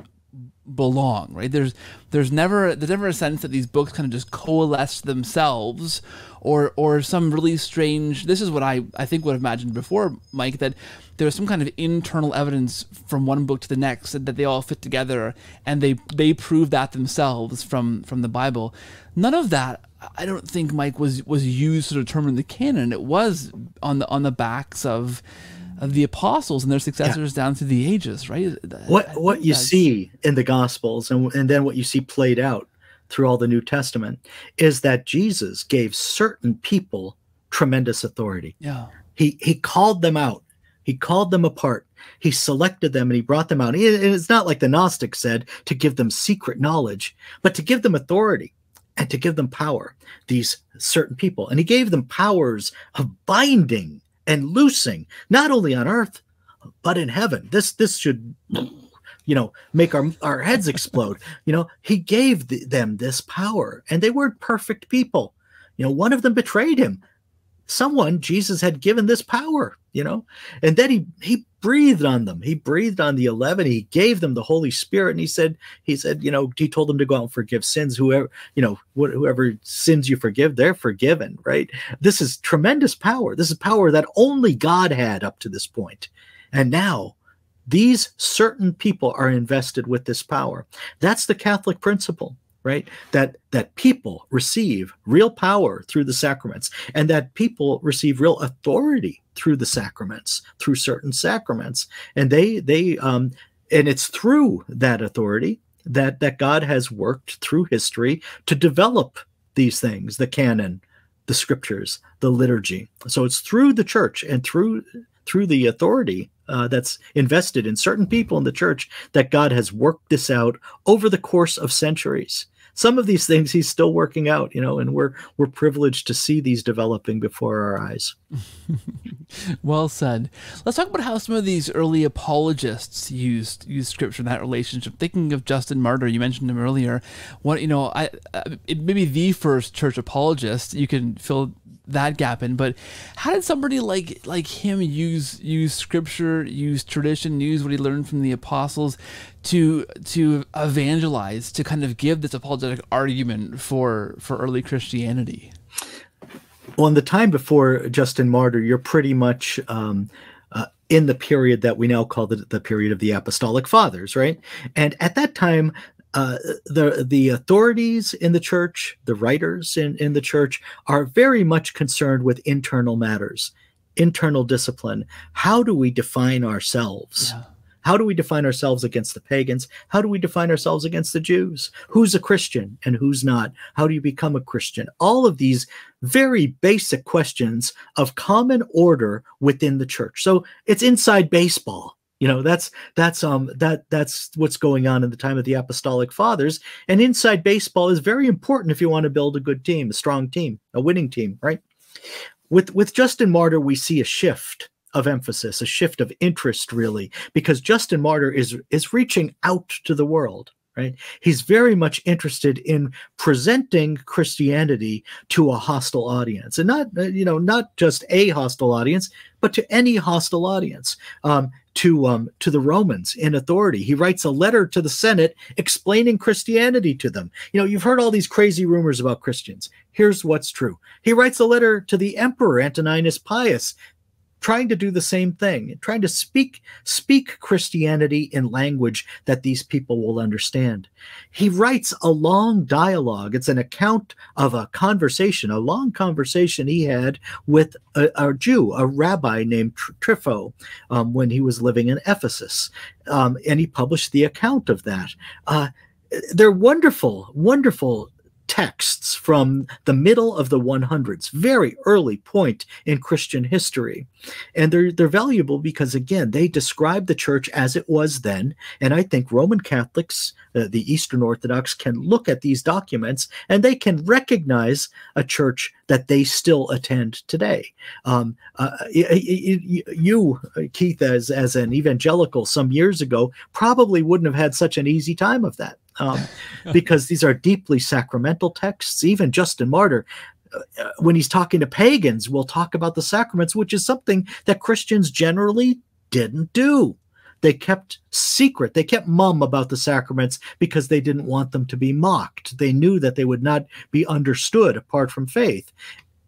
belong right? There's there's never there's never a sense that these books kind of just coalesce themselves or or some really strange this is what i i think would have imagined before mike that there was some kind of internal evidence from one book to the next that they all fit together and they they prove that themselves from from the bible. None of that i don't think mike was was used to determine the canon. It was on the on the backs of of the apostles and their successors yeah. down through the ages, right? What what you see in the Gospels and and then what you see played out through all the New Testament is that Jesus gave certain people tremendous authority. Yeah. He he called them out. He called them apart. He selected them and he brought them out. And it's not like the Gnostics said to give them secret knowledge, but to give them authority and to give them power, these certain people. And he gave them powers of binding and loosing, not only on earth, but in heaven. This this should you know make our our heads explode. You know he gave the, them this power and they weren't perfect people. You know one of them betrayed him someone jesus had given this power you know? And then he he breathed on them. He breathed on the 11 he gave them the holy spirit. And he said he said you know he told them to go out and forgive sins. Whoever you know whoever sins you forgive they're forgiven right? This is tremendous power. This is power that only god had up to this point. And now these certain people are invested with this power. That's the catholic principle right? That that people receive real power through the sacraments and that people receive real authority through the sacraments through certain sacraments. And they they um and it's through that authority that that god has worked through history to develop these things the canon the scriptures the liturgy. So it's through the church and through through the authority uh, that's invested in certain people in the church that God has worked this out over the course of centuries. Some of these things he's still working out, you know, and we're we're privileged to see these developing before our eyes. (laughs) well said. Let's talk about how some of these early apologists used used scripture in that relationship. Thinking of Justin Martyr, you mentioned him earlier. What you know, I, I maybe the first church apologist. You can fill that gap in. But how did somebody like like him use use scripture, use tradition, use what he learned from the apostles to to evangelize, to kind of give this apologetic argument for for early Christianity? Well, in the time before Justin Martyr, you're pretty much um, uh, in the period that we now call the, the period of the Apostolic Fathers, right? And at that time, uh, the the authorities in the church, the writers in, in the church, are very much concerned with internal matters, internal discipline. How do we define ourselves? Yeah. How do we define ourselves against the pagans? How do we define ourselves against the Jews? Who's a Christian and who's not? How do you become a Christian? All of these very basic questions of common order within the church. So it's inside baseball you know that's that's um that that's what's going on in the time of the apostolic fathers and inside baseball is very important if you want to build a good team a strong team a winning team right? With with justin martyr we see a shift of emphasis a shift of interest really because justin martyr is is reaching out to the world right? He's very much interested in presenting christianity to a hostile audience and not you know not just a hostile audience but to any hostile audience. Um, to um, to the romans in authority. He writes a letter to the senate explaining christianity to them. You know you've heard all these crazy rumors about christians. Here's what's true. He writes a letter to the emperor antoninus pius trying to do the same thing, trying to speak speak Christianity in language that these people will understand. He writes a long dialogue. It's an account of a conversation, a long conversation he had with a, a Jew, a rabbi named Trypho, um, when he was living in Ephesus, um, and he published the account of that. Uh, they're wonderful, wonderful texts from the middle of the 100s, very early point in Christian history. And they're, they're valuable because, again, they describe the church as it was then. And I think Roman Catholics, uh, the Eastern Orthodox, can look at these documents and they can recognize a church that they still attend today. Um, uh, you, Keith, as, as an evangelical some years ago, probably wouldn't have had such an easy time of that um, because these are deeply sacramental texts. Even Justin Martyr, uh, uh, when he's talking to pagans, will talk about the sacraments, which is something that Christians generally didn't do. They kept secret. They kept mum about the sacraments because they didn't want them to be mocked. They knew that they would not be understood apart from faith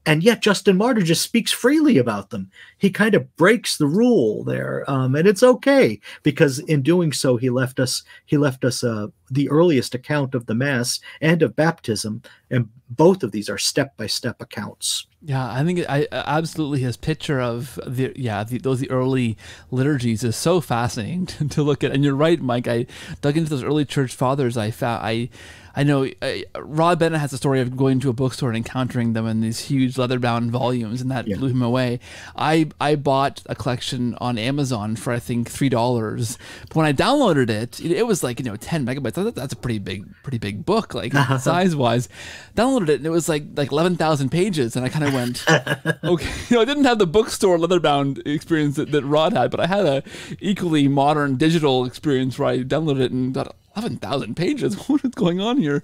and yet Justin Martyr just speaks freely about them. He kind of breaks the rule there, um, and it's okay because in doing so, he left us he left us uh, the earliest account of the Mass and of baptism, and both of these are step by step accounts. Yeah, I think I absolutely his picture of the yeah the, those the early liturgies is so fascinating (laughs) to, to look at. And you're right, Mike. I dug into those early church fathers. I found I I know uh, Rod Bennett has a story of going to a bookstore and encountering them in these huge leather-bound volumes, and that yeah. blew him away. I I bought a collection on Amazon for I think three dollars. But when I downloaded it, it, it, was like you know ten megabytes. Thought that's a pretty big, pretty big book, like (laughs) size-wise. Downloaded it, and it was like like eleven thousand pages, and I kind of went, (laughs) okay. You know, I didn't have the bookstore leather-bound experience that, that Rod had, but I had a equally modern digital experience where I downloaded it and thought, 11,000 pages. (laughs) What is going on here?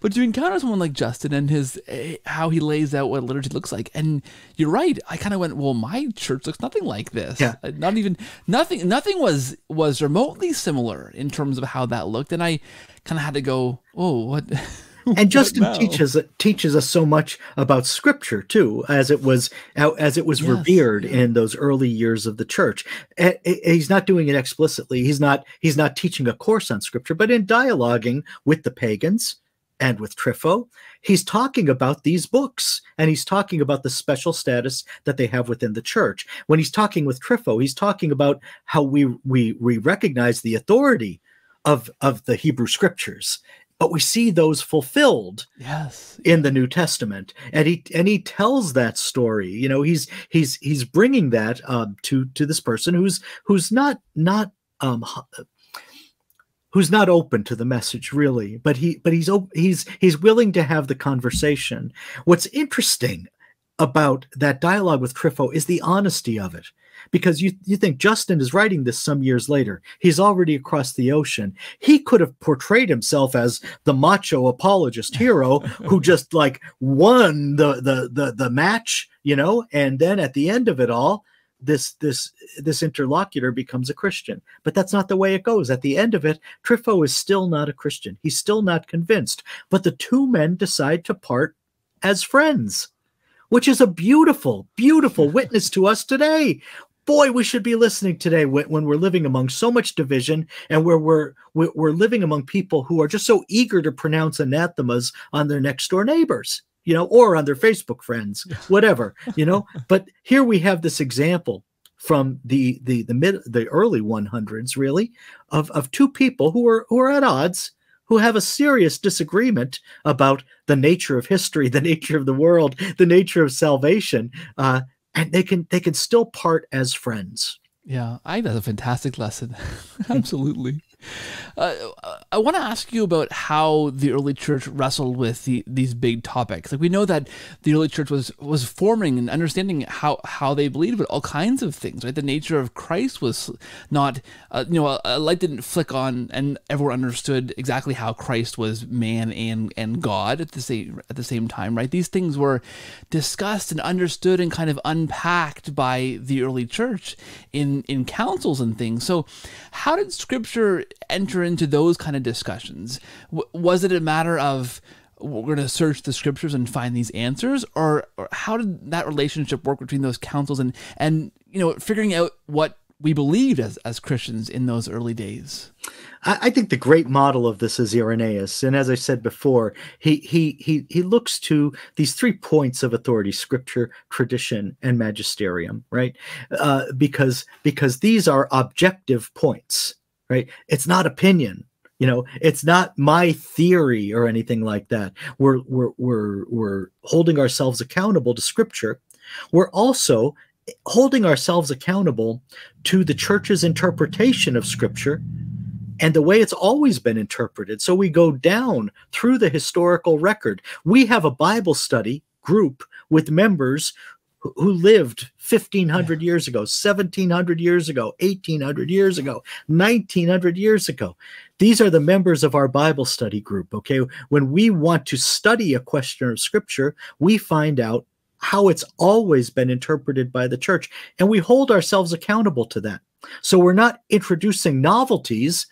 But you encounter someone like Justin and his uh, how he lays out what liturgy looks like. And you're right. I kind of went, well, my church looks nothing like this. Yeah. Uh, not even nothing nothing was was remotely similar in terms of how that looked. And I kind of had to go, oh, what (laughs) (laughs) and Justin teaches teaches us so much about Scripture too, as it was uh, as it was yes. revered in those early years of the church. Eh, eh, eh, he's not doing it explicitly. He's not he's not teaching a course on Scripture, but in dialoguing with the pagans and with Trypho, he's talking about these books and he's talking about the special status that they have within the church. When he's talking with Trypho, he's talking about how we we we recognize the authority of of the Hebrew scriptures but we see those fulfilled yes. in the new testament. And he and he tells that story. You know he's he's he's bringing that um, to to this person who's who's not not um who's not open to the message really. But he but he's he's he's willing to have the conversation. What's interesting about that dialogue with Trypho is the honesty of it because you you think Justin is writing this some years later. He's already across the ocean. He could have portrayed himself as the macho apologist (laughs) hero who just like won the the the the match, you know, and then at the end of it all, this this this interlocutor becomes a Christian. But that's not the way it goes. At the end of it, Trypho is still not a Christian. He's still not convinced. But the two men decide to part as friends which is a beautiful, beautiful (laughs) witness to us today boy, we should be listening today when, we're living among so much division and where we're, we're we're living among people who are just so eager to pronounce anathemas on their next door neighbors, you know, or on their Facebook friends, (laughs) whatever, you know. but here we have this example from the the the mid the early 100s, really, of of two people who are who are at odds who have a serious disagreement about the nature of history, the nature of the world, the nature of salvation, uh, and they can they can still part as friends. Yeah, I think that's a fantastic lesson. (laughs) Absolutely. Uh, I want to ask you about how the early church wrestled with the, these big topics. Like we know that the early church was was forming and understanding how how they believed about all kinds of things. Right, the nature of Christ was not uh, you know a, a, light didn't flick on and everyone understood exactly how Christ was man and and God at the same at the same time. Right, these things were discussed and understood and kind of unpacked by the early church in in councils and things. So, how did Scripture enter into those kind of discussions? W- was it a matter of we're going to search the scriptures and find these answers, or, or how did that relationship work between those councils and and you know figuring out what we believed as, as Christians in those early days. I, I, think the great model of this is Irenaeus, and as I said before, he he he he looks to these three points of authority: scripture, tradition, and magisterium. Right, uh, because because these are objective points right? It's not opinion. You know, it's not my theory or anything like that. We're we're we're we're holding ourselves accountable to scripture. We're also holding ourselves accountable to the church's interpretation of scripture and the way it's always been interpreted. So we go down through the historical record. We have a Bible study group with members who lived 1500 years ago 1700 years ago 1800 years ago 1900 years ago. These are the members of our bible study group okay? When we want to study a question of scripture we find out how it's always been interpreted by the church and we hold ourselves accountable to that. So we're not introducing novelties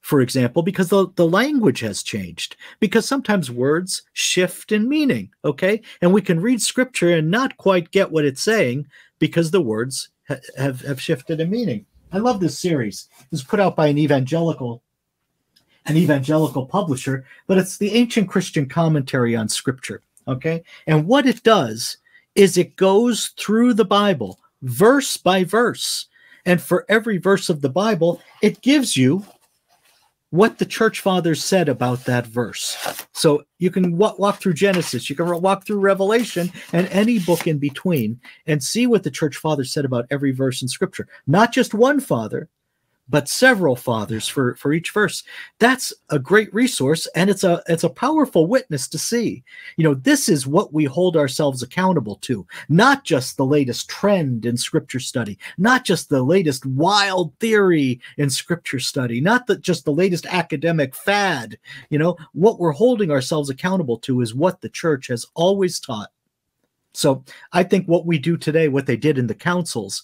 for example, because the, the language has changed, because sometimes words shift in meaning, okay? And we can read scripture and not quite get what it's saying because the words ha- have, have shifted in meaning. I love this series. It was put out by an evangelical an evangelical publisher, but it's the ancient Christian commentary on scripture, okay? And what it does is it goes through the Bible verse by verse. And for every verse of the Bible, it gives you what the church fathers said about that verse. So you can walk, walk through Genesis, you can walk through Revelation, and any book in between, and see what the church fathers said about every verse in Scripture. Not just one father, but several fathers for for each verse. That's a great resource and it's a it's a powerful witness to see. You know this is what we hold ourselves accountable to not just the latest trend in scripture study not just the latest wild theory in scripture study not that just the latest academic fad. You know what we're holding ourselves accountable to is what the church has always taught. So I think what we do today, what they did in the councils,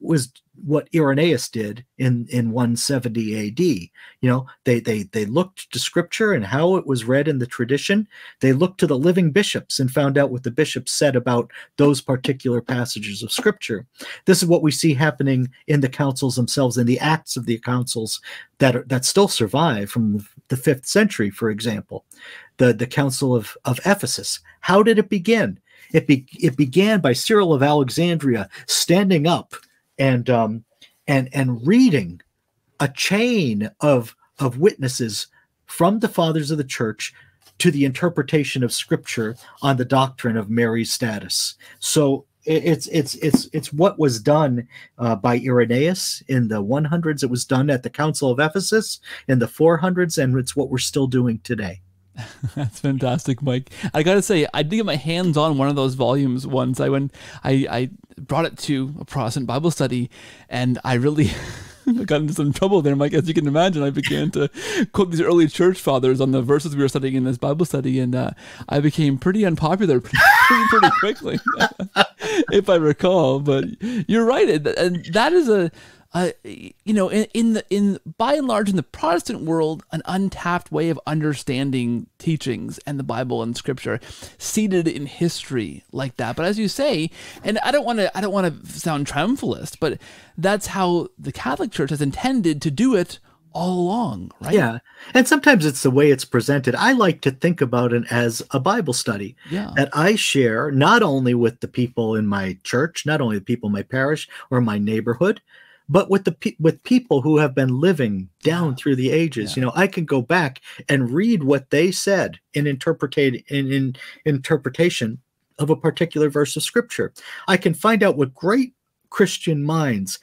was what Irenaeus did in in 170 AD. You know, they they they looked to scripture and how it was read in the tradition. They looked to the living bishops and found out what the bishops said about those particular passages of scripture. This is what we see happening in the councils themselves, in the acts of the councils that are, that still survive from the fifth century, for example. The the Council of of Ephesus. How did it begin? It, be, it began by Cyril of Alexandria standing up and um, and and reading a chain of of witnesses from the fathers of the church to the interpretation of scripture on the doctrine of Mary's status. So it's it's it's it's what was done uh, by Irenaeus in the 100s. It was done at the Council of Ephesus in the 400s, and it's what we're still doing today. (laughs) That's fantastic, Mike. I gotta say, I did get my hands on one of those volumes once. I went, I, I brought it to a Protestant Bible study, and I really (laughs) got into some trouble there, Mike. As you can imagine, I began to quote these early church fathers on the verses we were studying in this Bible study, and uh, I became pretty unpopular (laughs) pretty, pretty quickly, if I recall. But you're right, and that is a uh, you know, in, in the in by and large in the Protestant world, an untapped way of understanding teachings and the Bible and Scripture, seated in history like that. But as you say, and I don't want to I don't want to sound triumphalist, but that's how the Catholic Church has intended to do it all along, right? Yeah. And sometimes it's the way it's presented. I like to think about it as a Bible study Yeah. that I share not only with the people in my church, not only the people in my parish or my neighborhood, but with the pe- with people who have been living down Yeah. through the ages. You know, I can go back and read what they said in interpretate in, in interpretation of a particular verse of scripture. I can find out what great Christian minds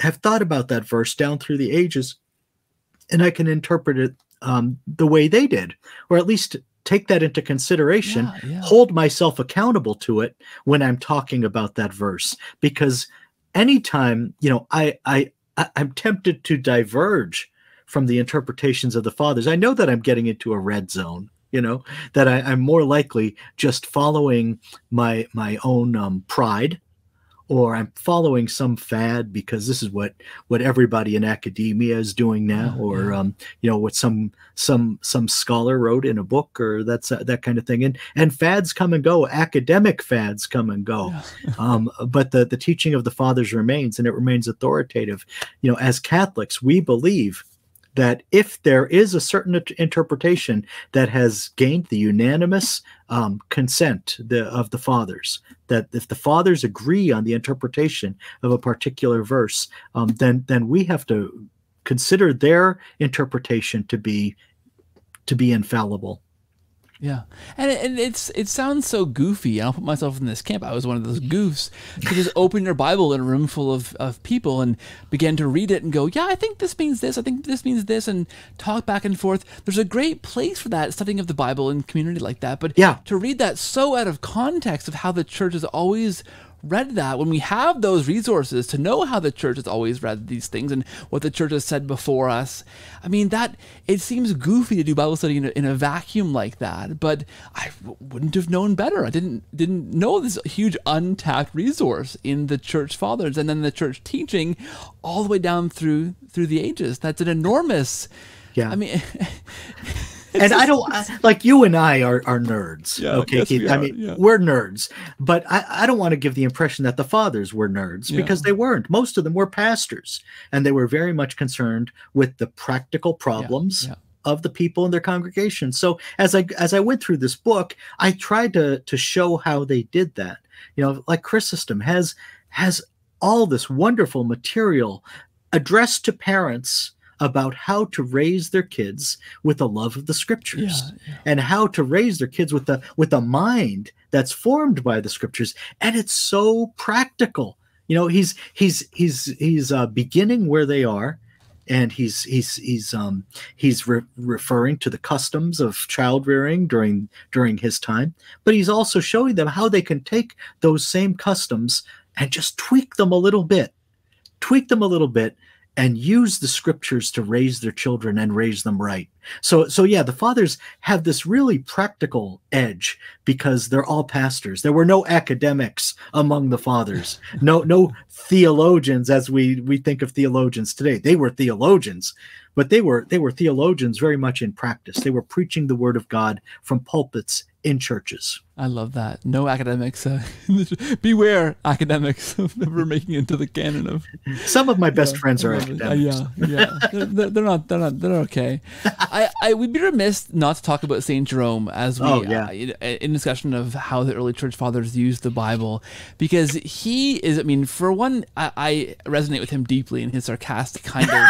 have thought about that verse down through the ages and I can interpret it um, the way they did, or at least take that into consideration, Yeah, yeah. hold myself accountable to it when I'm talking about that verse. Because anytime, you know, I I I'm tempted to diverge from the interpretations of the fathers. I know that I'm getting into a red zone. You know that I, I'm more likely just following my my own um, pride, or I'm following some fad because this is what what everybody in academia is doing now, Yeah, or um, you know what some some some scholar wrote in a book, or that's uh, that kind of thing. And and fads come and go. Academic fads come and go Yeah. (laughs) um, but the, the teaching of the fathers remains and it remains authoritative you know as catholics we believe that if there is a certain interpretation that has gained the unanimous um, consent the, of the fathers that if the fathers agree on the interpretation of a particular verse um, then then we have to consider their interpretation to be to be infallible Yeah, and it- and it's it sounds so goofy. I'll put myself in this camp. I was one of those goofs to just (laughs) open your Bible in a room full of, of people and begin to read it and go, yeah, I think this means this. I think this means this, and talk back and forth. There's a great place for that studying of the Bible in community like that. But Yeah. to read that so out of context of how the church has always read that when we have those resources to know how the church has always read these things and what the church has said before us i mean that it seems goofy to do bible study in a, in a vacuum like that but i w- wouldn't have known better i didn't didn't know this huge untapped resource in the church fathers and then the church teaching all the way down through through the ages that's an enormous Yeah. i mean (laughs) (laughs) and I don't I- (laughs) like you and I are, are nerds. Yeah, okay, yes, Keith. we I are, mean, yeah. we're nerds, but I, I don't want to give the impression that the fathers were nerds Yeah. because they weren't. Most of them were pastors, and they were very much concerned with the practical problems yeah. of the people in their congregation. So as I as I went through this book, I tried to to show how they did that. You know, like Chrysostom has has all this wonderful material addressed to parents about how to raise their kids with a love of the scriptures Yeah, yeah. and how to raise their kids with a with a mind that's formed by the scriptures. And it's so practical. You know he's he's he's he's uh, beginning where they are and he's he's he's um he's re- referring to the customs of child rearing during during his time. But he's also showing them how they can take those same customs and just tweak them a little bit tweak them a little bit and use the scriptures to raise their children and raise them right. So so yeah the fathers have this really practical edge because they're all pastors. There were no academics among the fathers. (laughs) No no theologians as we we think of theologians today. They were theologians but they were they were theologians very much in practice. They were preaching the word of god from pulpits in churches I love that. No academics. Uh, (laughs) beware, academics. Of never making it into the canon of (laughs) some of my best Yeah, friends are I love it. Uh, academics yeah, yeah. They're, they're, not. They're not. They're okay. I, I would be remiss not to talk about Saint Jerome as we Oh, yeah. uh, in, discussion of how the early church fathers used the Bible, because he is. I mean, for one, I, I resonate with him deeply in his sarcastic kind of.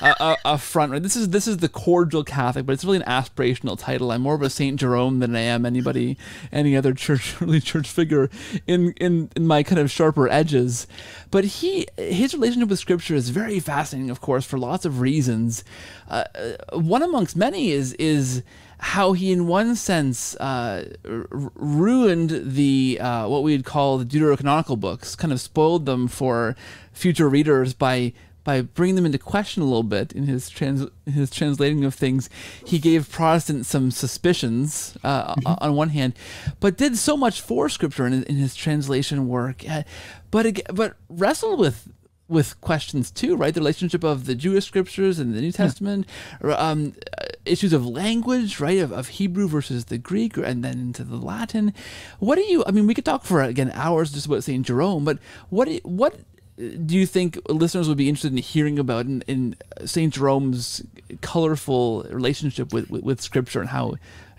a, (laughs) uh, uh, front right. This is this is the cordial Catholic, but it's really an aspirational title. I'm more of a Saint Jerome than I am anybody, any other church, (laughs) early church figure in in in my kind of sharper edges. But he his relationship with Scripture is very fascinating, of course, for lots of reasons. Uh, uh, one amongst many is is how he, in one sense, uh, r- ruined the uh, what we'd call the deuterocanonical books, kind of spoiled them for future readers by by bringing them into question a little bit in his trans his translating of things. He gave Protestants some suspicions uh, on one hand, but did so much for Scripture in, in his translation work. Uh, but but wrestled with with questions too, right? The relationship of the Jewish scriptures and the New Testament, yeah. um, uh, issues of language, right? Of, of Hebrew versus the Greek, and then into the Latin. What do you? I mean, we could talk for again hours just about Saint Jerome, but what do, what do you think listeners would be interested in hearing about in, in Saint Jerome's colorful relationship with, with, with Scripture and how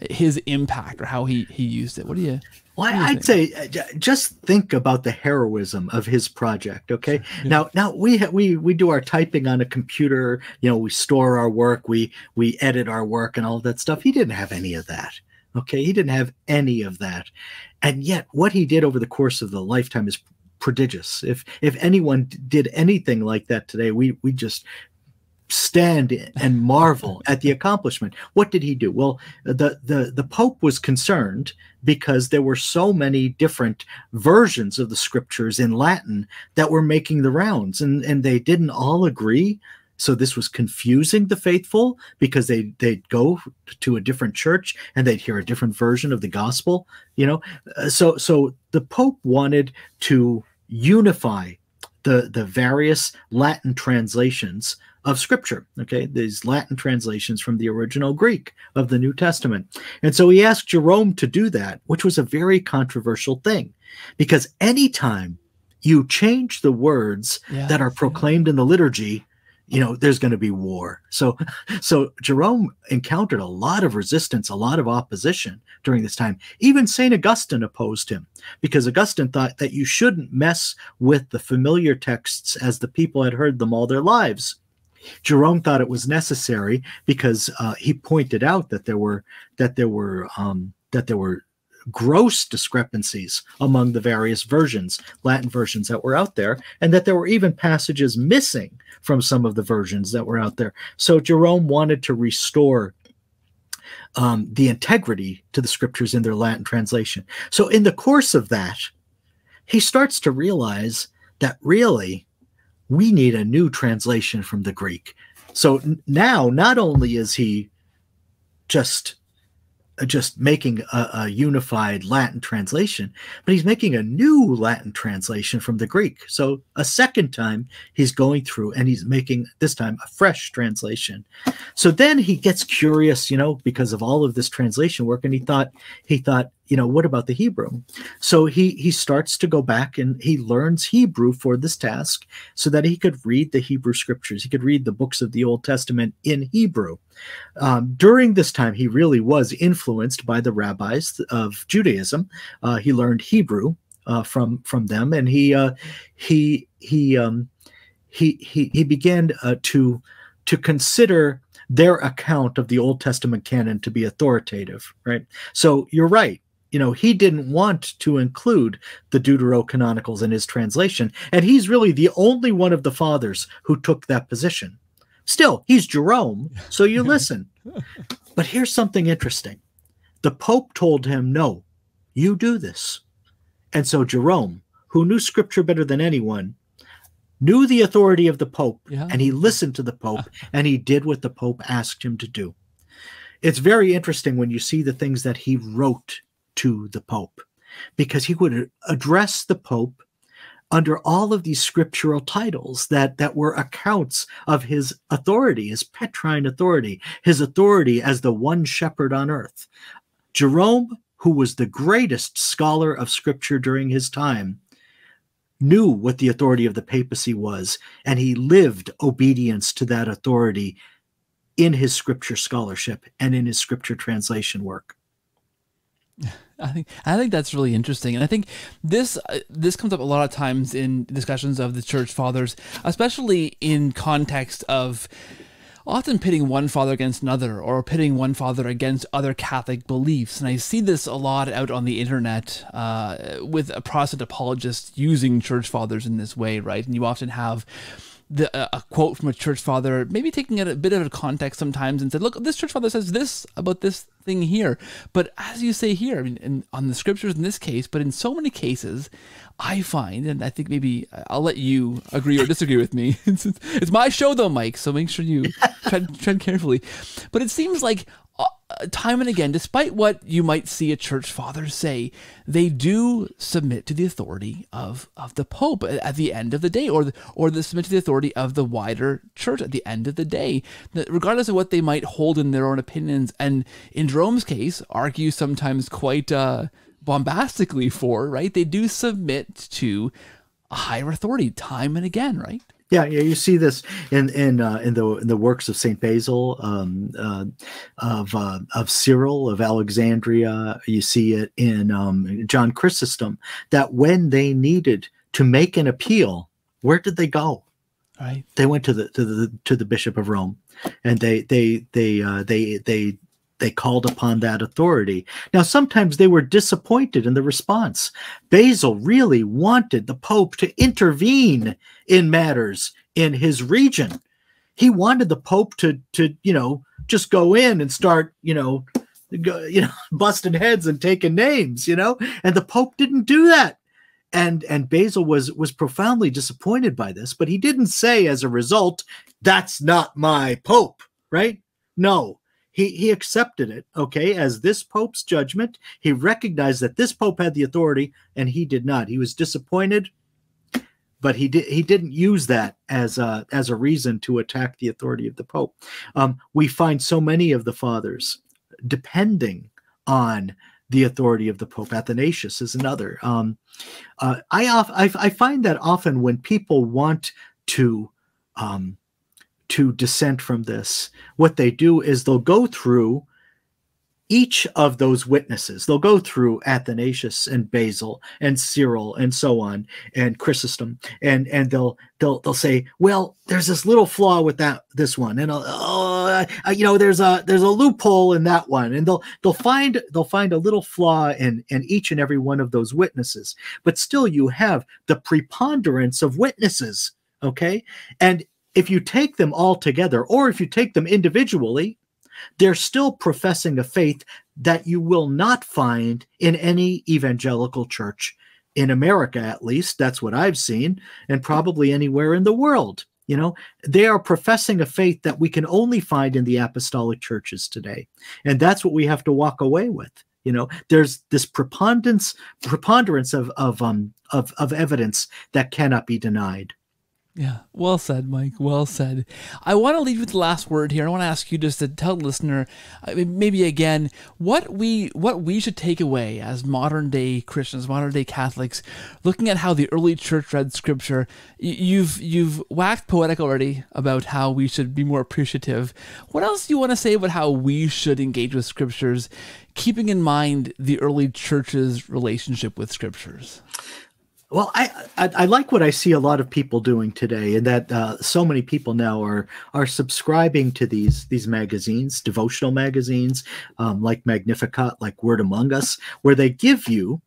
his impact or how he he used it? What do you? Well, I'd say uh, just think about the heroism of his project. Okay, yeah. now now we we we do our typing on a computer. You know, we store our work, we we edit our work, and all that stuff. He didn't have any of that. Okay, he didn't have any of that, and yet what he did over the course of the lifetime is prodigious. If if anyone did anything like that today, we we just stand and marvel at the accomplishment. What did he do? Well, the, the, the Pope was concerned because there were so many different versions of the scriptures in Latin that were making the rounds, and, and they didn't all agree. So this was confusing the faithful because they they'd go to a different church and they'd hear a different version of the gospel. You know, uh, so so the Pope wanted to unify the the various Latin translations of scripture okay these latin translations from the original greek of the new testament and so he asked jerome to do that which was a very controversial thing because anytime you change the words yeah. that are proclaimed in the liturgy you know there's going to be war. So so jerome encountered a lot of resistance a lot of opposition during this time. Even saint augustine opposed him because augustine thought that you shouldn't mess with the familiar texts as the people had heard them all their lives. Jerome thought it was necessary because uh, he pointed out that there were that there were um, that there were gross discrepancies among the various versions, Latin versions that were out there, and that there were even passages missing from some of the versions that were out there. So Jerome wanted to restore um, the integrity to the scriptures in their Latin translation. So in the course of that, he starts to realize that really we need a new translation from the Greek. So now, not only is he just Uh, just making a, a, unified Latin translation, but he's making a new Latin translation from the Greek. So a second time he's going through and he's making this time a fresh translation. So then he gets curious, you know, because of all of this translation work, and he thought he thought, you know, what about the Hebrew? So he he starts to go back and he learns Hebrew for this task so that he could read the Hebrew scriptures. He could read the books of the Old Testament in Hebrew. Um, during this time, he really was influenced by the rabbis of Judaism. Uh, he learned Hebrew uh, from from them, and he uh, he he um, he he he began uh, to to consider their account of the Old Testament canon to be authoritative. Right. So you're right. You know, he didn't want to include the Deuterocanonicals in his translation, and he's really the only one of the fathers who took that position. Still, he's Jerome, so you (laughs) listen. But here's something interesting. The Pope told him, no, you do this. And so Jerome, who knew scripture better than anyone, knew the authority of the Pope yeah. and he listened to the Pope (laughs) and he did what the Pope asked him to do. It's very interesting when you see the things that he wrote to the Pope because he would address the Pope under all of these scriptural titles that that were accounts of his authority his petrine authority his authority as the one shepherd on earth. Jerome who was the greatest scholar of scripture during his time knew what the authority of the papacy was and he lived obedience to that authority in his scripture scholarship and in his scripture translation work I think I think that's really interesting, and I think this uh, this comes up a lot of times in discussions of the church fathers, especially in context of often pitting one father against another or pitting one father against other Catholic beliefs. And I see this a lot out on the internet uh, with a Protestant apologists using church fathers in this way, right? And you often have the, uh, a quote from a church father, maybe taking it a bit of a context sometimes, and said, "Look, this church father says this about this thing here." But as you say here, I mean, in, on the scriptures in this case, but in so many cases, I find, and I think maybe I'll let you agree or disagree with me. (laughs) it's, it's, my show though, Mike. So make sure you (laughs) tread, tread carefully. But it seems like uh, uh, time and again, despite what you might see a church father say, they do submit to the authority of, of the Pope at the end of the day, or the, or they submit to the authority of the wider church at the end of the day, regardless of what they might hold in their own opinions. And in Jerome's case, argue sometimes quite uh, bombastically for, right? They do submit to a higher authority time and again, right? Yeah, yeah, you see this in in uh, in the in the works of Saint Basil, um, uh, of uh, of Cyril of Alexandria. You see it in um, John Chrysostom. That when they needed to make an appeal, where did they go? Right. They went to the to the to the Bishop of Rome, and they they they uh, they they they called upon that authority. Now, sometimes they were disappointed in the response. Basil really wanted the Pope to intervene in matters in his region. He wanted the Pope to, to you know, just go in and start, you know, go, you know, (laughs) busting heads and taking names, you know, and the Pope didn't do that. And and Basil was was profoundly disappointed by this, but he didn't say as a result, "That's not my Pope," right? No, he he accepted it okay as this pope's judgment. He recognized that this pope had the authority and he did not. He was disappointed but he did he didn't use that as a as a reason to attack the authority of the pope. Um, we find so many of the fathers depending on the authority of the pope. Athanasius is another. Um, uh, I, I i find that often when people want to um, to dissent from this, what they do is they'll go through each of those witnesses. They'll go through Athanasius and Basil and Cyril and so on and Chrysostom, and and they'll they'll they'll say, well, there's this little flaw with that this one, and oh, uh, you know, there's a there's a loophole in that one, and they'll they'll find they'll find a little flaw in in each and every one of those witnesses, but still you have the preponderance of witnesses, okay, and if you take them all together or if you take them individually, they're still professing a faith that you will not find in any evangelical church in America, at least. That's what I've seen, and probably anywhere in the world. You know, they are professing a faith that we can only find in the apostolic churches today. And that's what we have to walk away with. You know, there's this preponderance preponderance of of um of, of evidence that cannot be denied. Yeah, well said, Mike. Well said. I want to leave with the last word here. I want to ask you just to tell the listener, uh, maybe again, what we what we should take away as modern day Christians, modern day Catholics, looking at how the early church read Scripture. You've you've waxed poetic already about how we should be more appreciative. What else do you want to say about how we should engage with Scriptures, keeping in mind the early church's relationship with Scriptures? Well, I, I, I like what I see a lot of people doing today, and that uh, so many people now are are subscribing to these these magazines, devotional magazines, um, like Magnificat, like Word Among Us, where they give you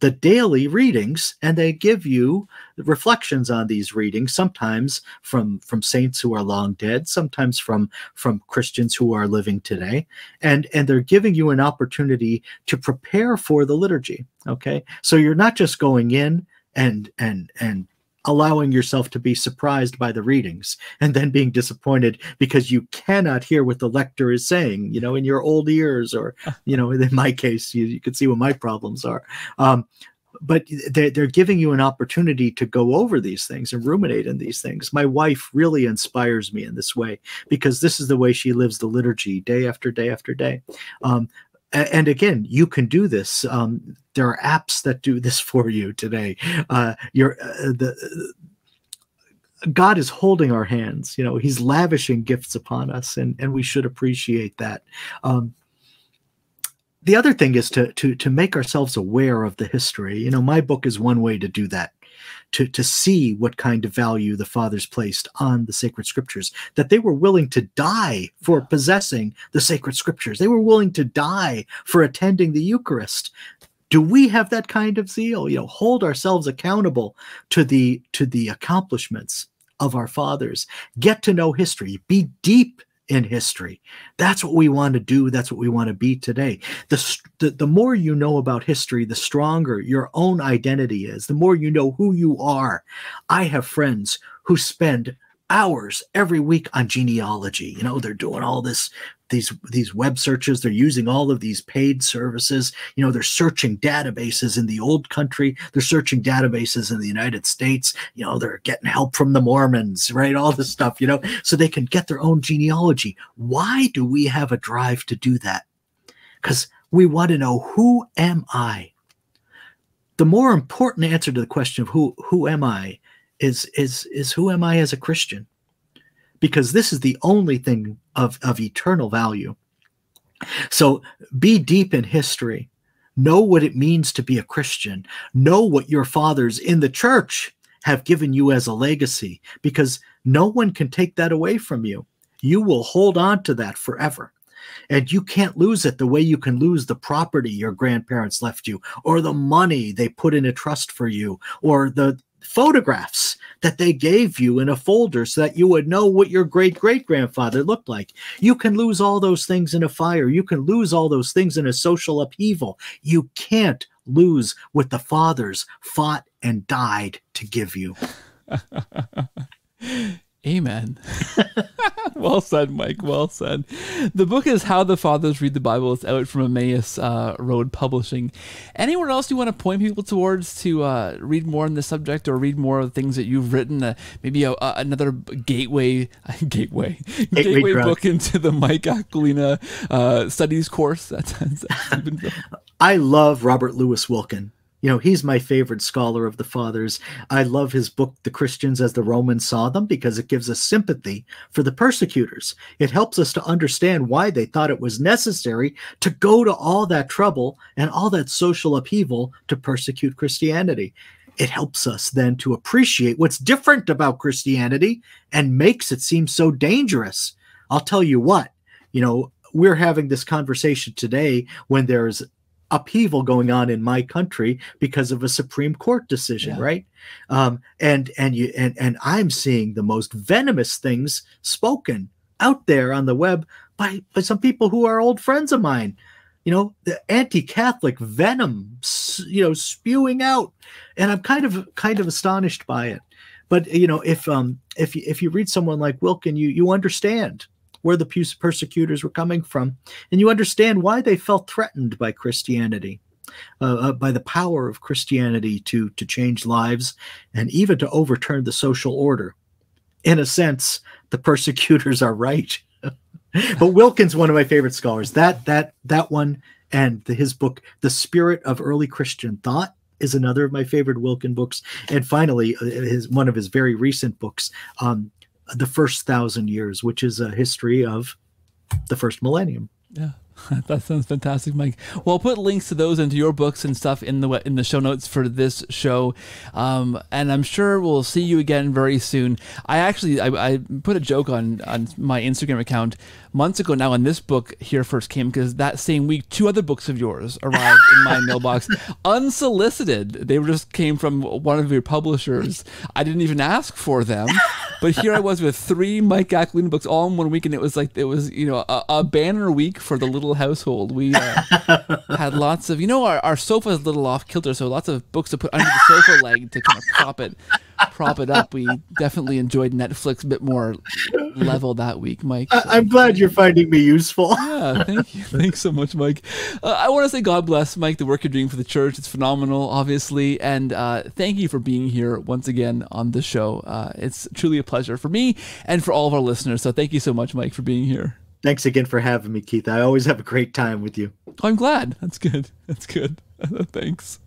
the daily readings and they give you reflections on these readings sometimes from from saints who are long dead sometimes from from christians who are living today and and they're giving you an opportunity to prepare for the liturgy okay? So you're not just going in and and and allowing yourself to be surprised by the readings and then being disappointed because you cannot hear what the lector is saying you know in your old ears or (laughs) you know in my case you, you can see what my problems are. Um, but they're, they're giving you an opportunity to go over these things and ruminate in these things. My wife really inspires me in this way because this is the way she lives the liturgy day after day after day. Um, and again you can do this um, there are apps that do this (laughs) for you today uh, you're uh, the God is holding our hands. You know, He's lavishing gifts upon us, and and we should appreciate that. Um, the other thing is to to to make ourselves aware of the history. You know, my book is one way to do that to, to see what kind of value the fathers placed on the sacred scriptures, that they were willing to die for possessing the sacred scriptures. They were willing to die for attending the Eucharist. Do we have that kind of zeal? You know, hold ourselves accountable to the to the accomplishments of our fathers. Get to know history. Be deep in history. That's what we want to do. That's what we want to be today. The, the, the more you know about history, the stronger your own identity is, the more you know who you are. I have friends who spend hours every week on genealogy. You know, they're doing all this these these web searches they're using all of these paid services. You know they're searching databases in the old country. They're searching databases in the united states. You know they're getting help from the mormons right? All this stuff you know? So they can get their own genealogy. Why do we have a drive to do that? Because we want to know who am i? The more important answer to the question of who who am i is is is who am i as a christian because this is the only thing of, of eternal value. So be deep in history. Know what it means to be a Christian. Know what your fathers in the church have given you as a legacy because no one can take that away from you. You will hold on to that forever. And you can't lose it the way you can lose the property your grandparents left you, or the money they put in a trust for you, or the photographs that they gave you in a folder so that you would know what your great great grandfather looked like. You can lose all those things in a fire. You can lose all those things in a social upheaval. You can't lose what the fathers fought and died to give you. (laughs) Amen. (laughs) well said, Mike. Well said. The book is How the Fathers Read the Bible. It's out from Emmaus uh, Road Publishing. Anywhere else you want to point people towards to uh, read more on this subject or read more of the things that you've written? Uh, maybe a, another (laughs) gateway, gateway, gateway, gateway book into the Mike Aquilina uh, studies course. (laughs) That's, that's I love Robert Louis Wilken. You know, he's my favorite scholar of the fathers. I love his book, The Christians as the Romans Saw Them, because it gives us sympathy for the persecutors. It helps us to understand why they thought it was necessary to go to all that trouble and all that social upheaval to persecute Christianity. It helps us then to appreciate what's different about Christianity and makes it seem so dangerous. I'll tell you what, you know, we're having this conversation today when there's upheaval going on in my country because of a Supreme Court decision, yeah. right? Um, and and you and and I'm seeing the most venomous things spoken out there on the web by by some people who are old friends of mine. You know, the anti-Catholic venom, you know, spewing out, and I'm kind of kind of astonished by it. But you know, if um if you, if you read someone like Wilken, you you understand where the persecutors were coming from, and you understand why they felt threatened by Christianity. Uh, uh, by the power of Christianity to to change lives and even to overturn the social order. In a sense, the persecutors are right. (laughs) but Wilken's, one of my favorite scholars. That that that one and the, his book, The Spirit of Early Christian Thought, is another of my favorite Wilken books. And finally, uh, his one of his very recent books, um, the first thousand years, which is a history of the first millennium. Yeah. (laughs) That sounds fantastic, Mike. Well, I'll put links to those into your books and stuff in the in the show notes for this show, um, and I'm sure we'll see you again very soon. I actually I, I, put a joke on on my Instagram account months ago now when this book here first came because that same week two other books of yours arrived in my (laughs) mailbox unsolicited. They just came from one of your publishers. I didn't even ask for them, but here I was with three Mike Aquilina books all in one week, and it was like it was you know a, a banner week for the little household. We uh, (laughs) had lots of, you know, our, our sofa is a little off kilter, so lots of books to put under the sofa (laughs) leg to kind of prop it, prop it up. We definitely enjoyed Netflix a bit more level that week, Mike. So. I'm glad you're finding me useful. yeah, thank you. (laughs) Thanks so much, Mike. Uh, I want to say God bless, Mike, the work you're doing for the church. It's phenomenal, obviously. And uh, thank you for being here once again on the show. Uh, it's truly a pleasure for me and for all of our listeners. So thank you so much, Mike, for being here. Thanks again for having me, Keith. I always have a great time with you. I'm glad. That's good. That's good. (laughs) Thanks.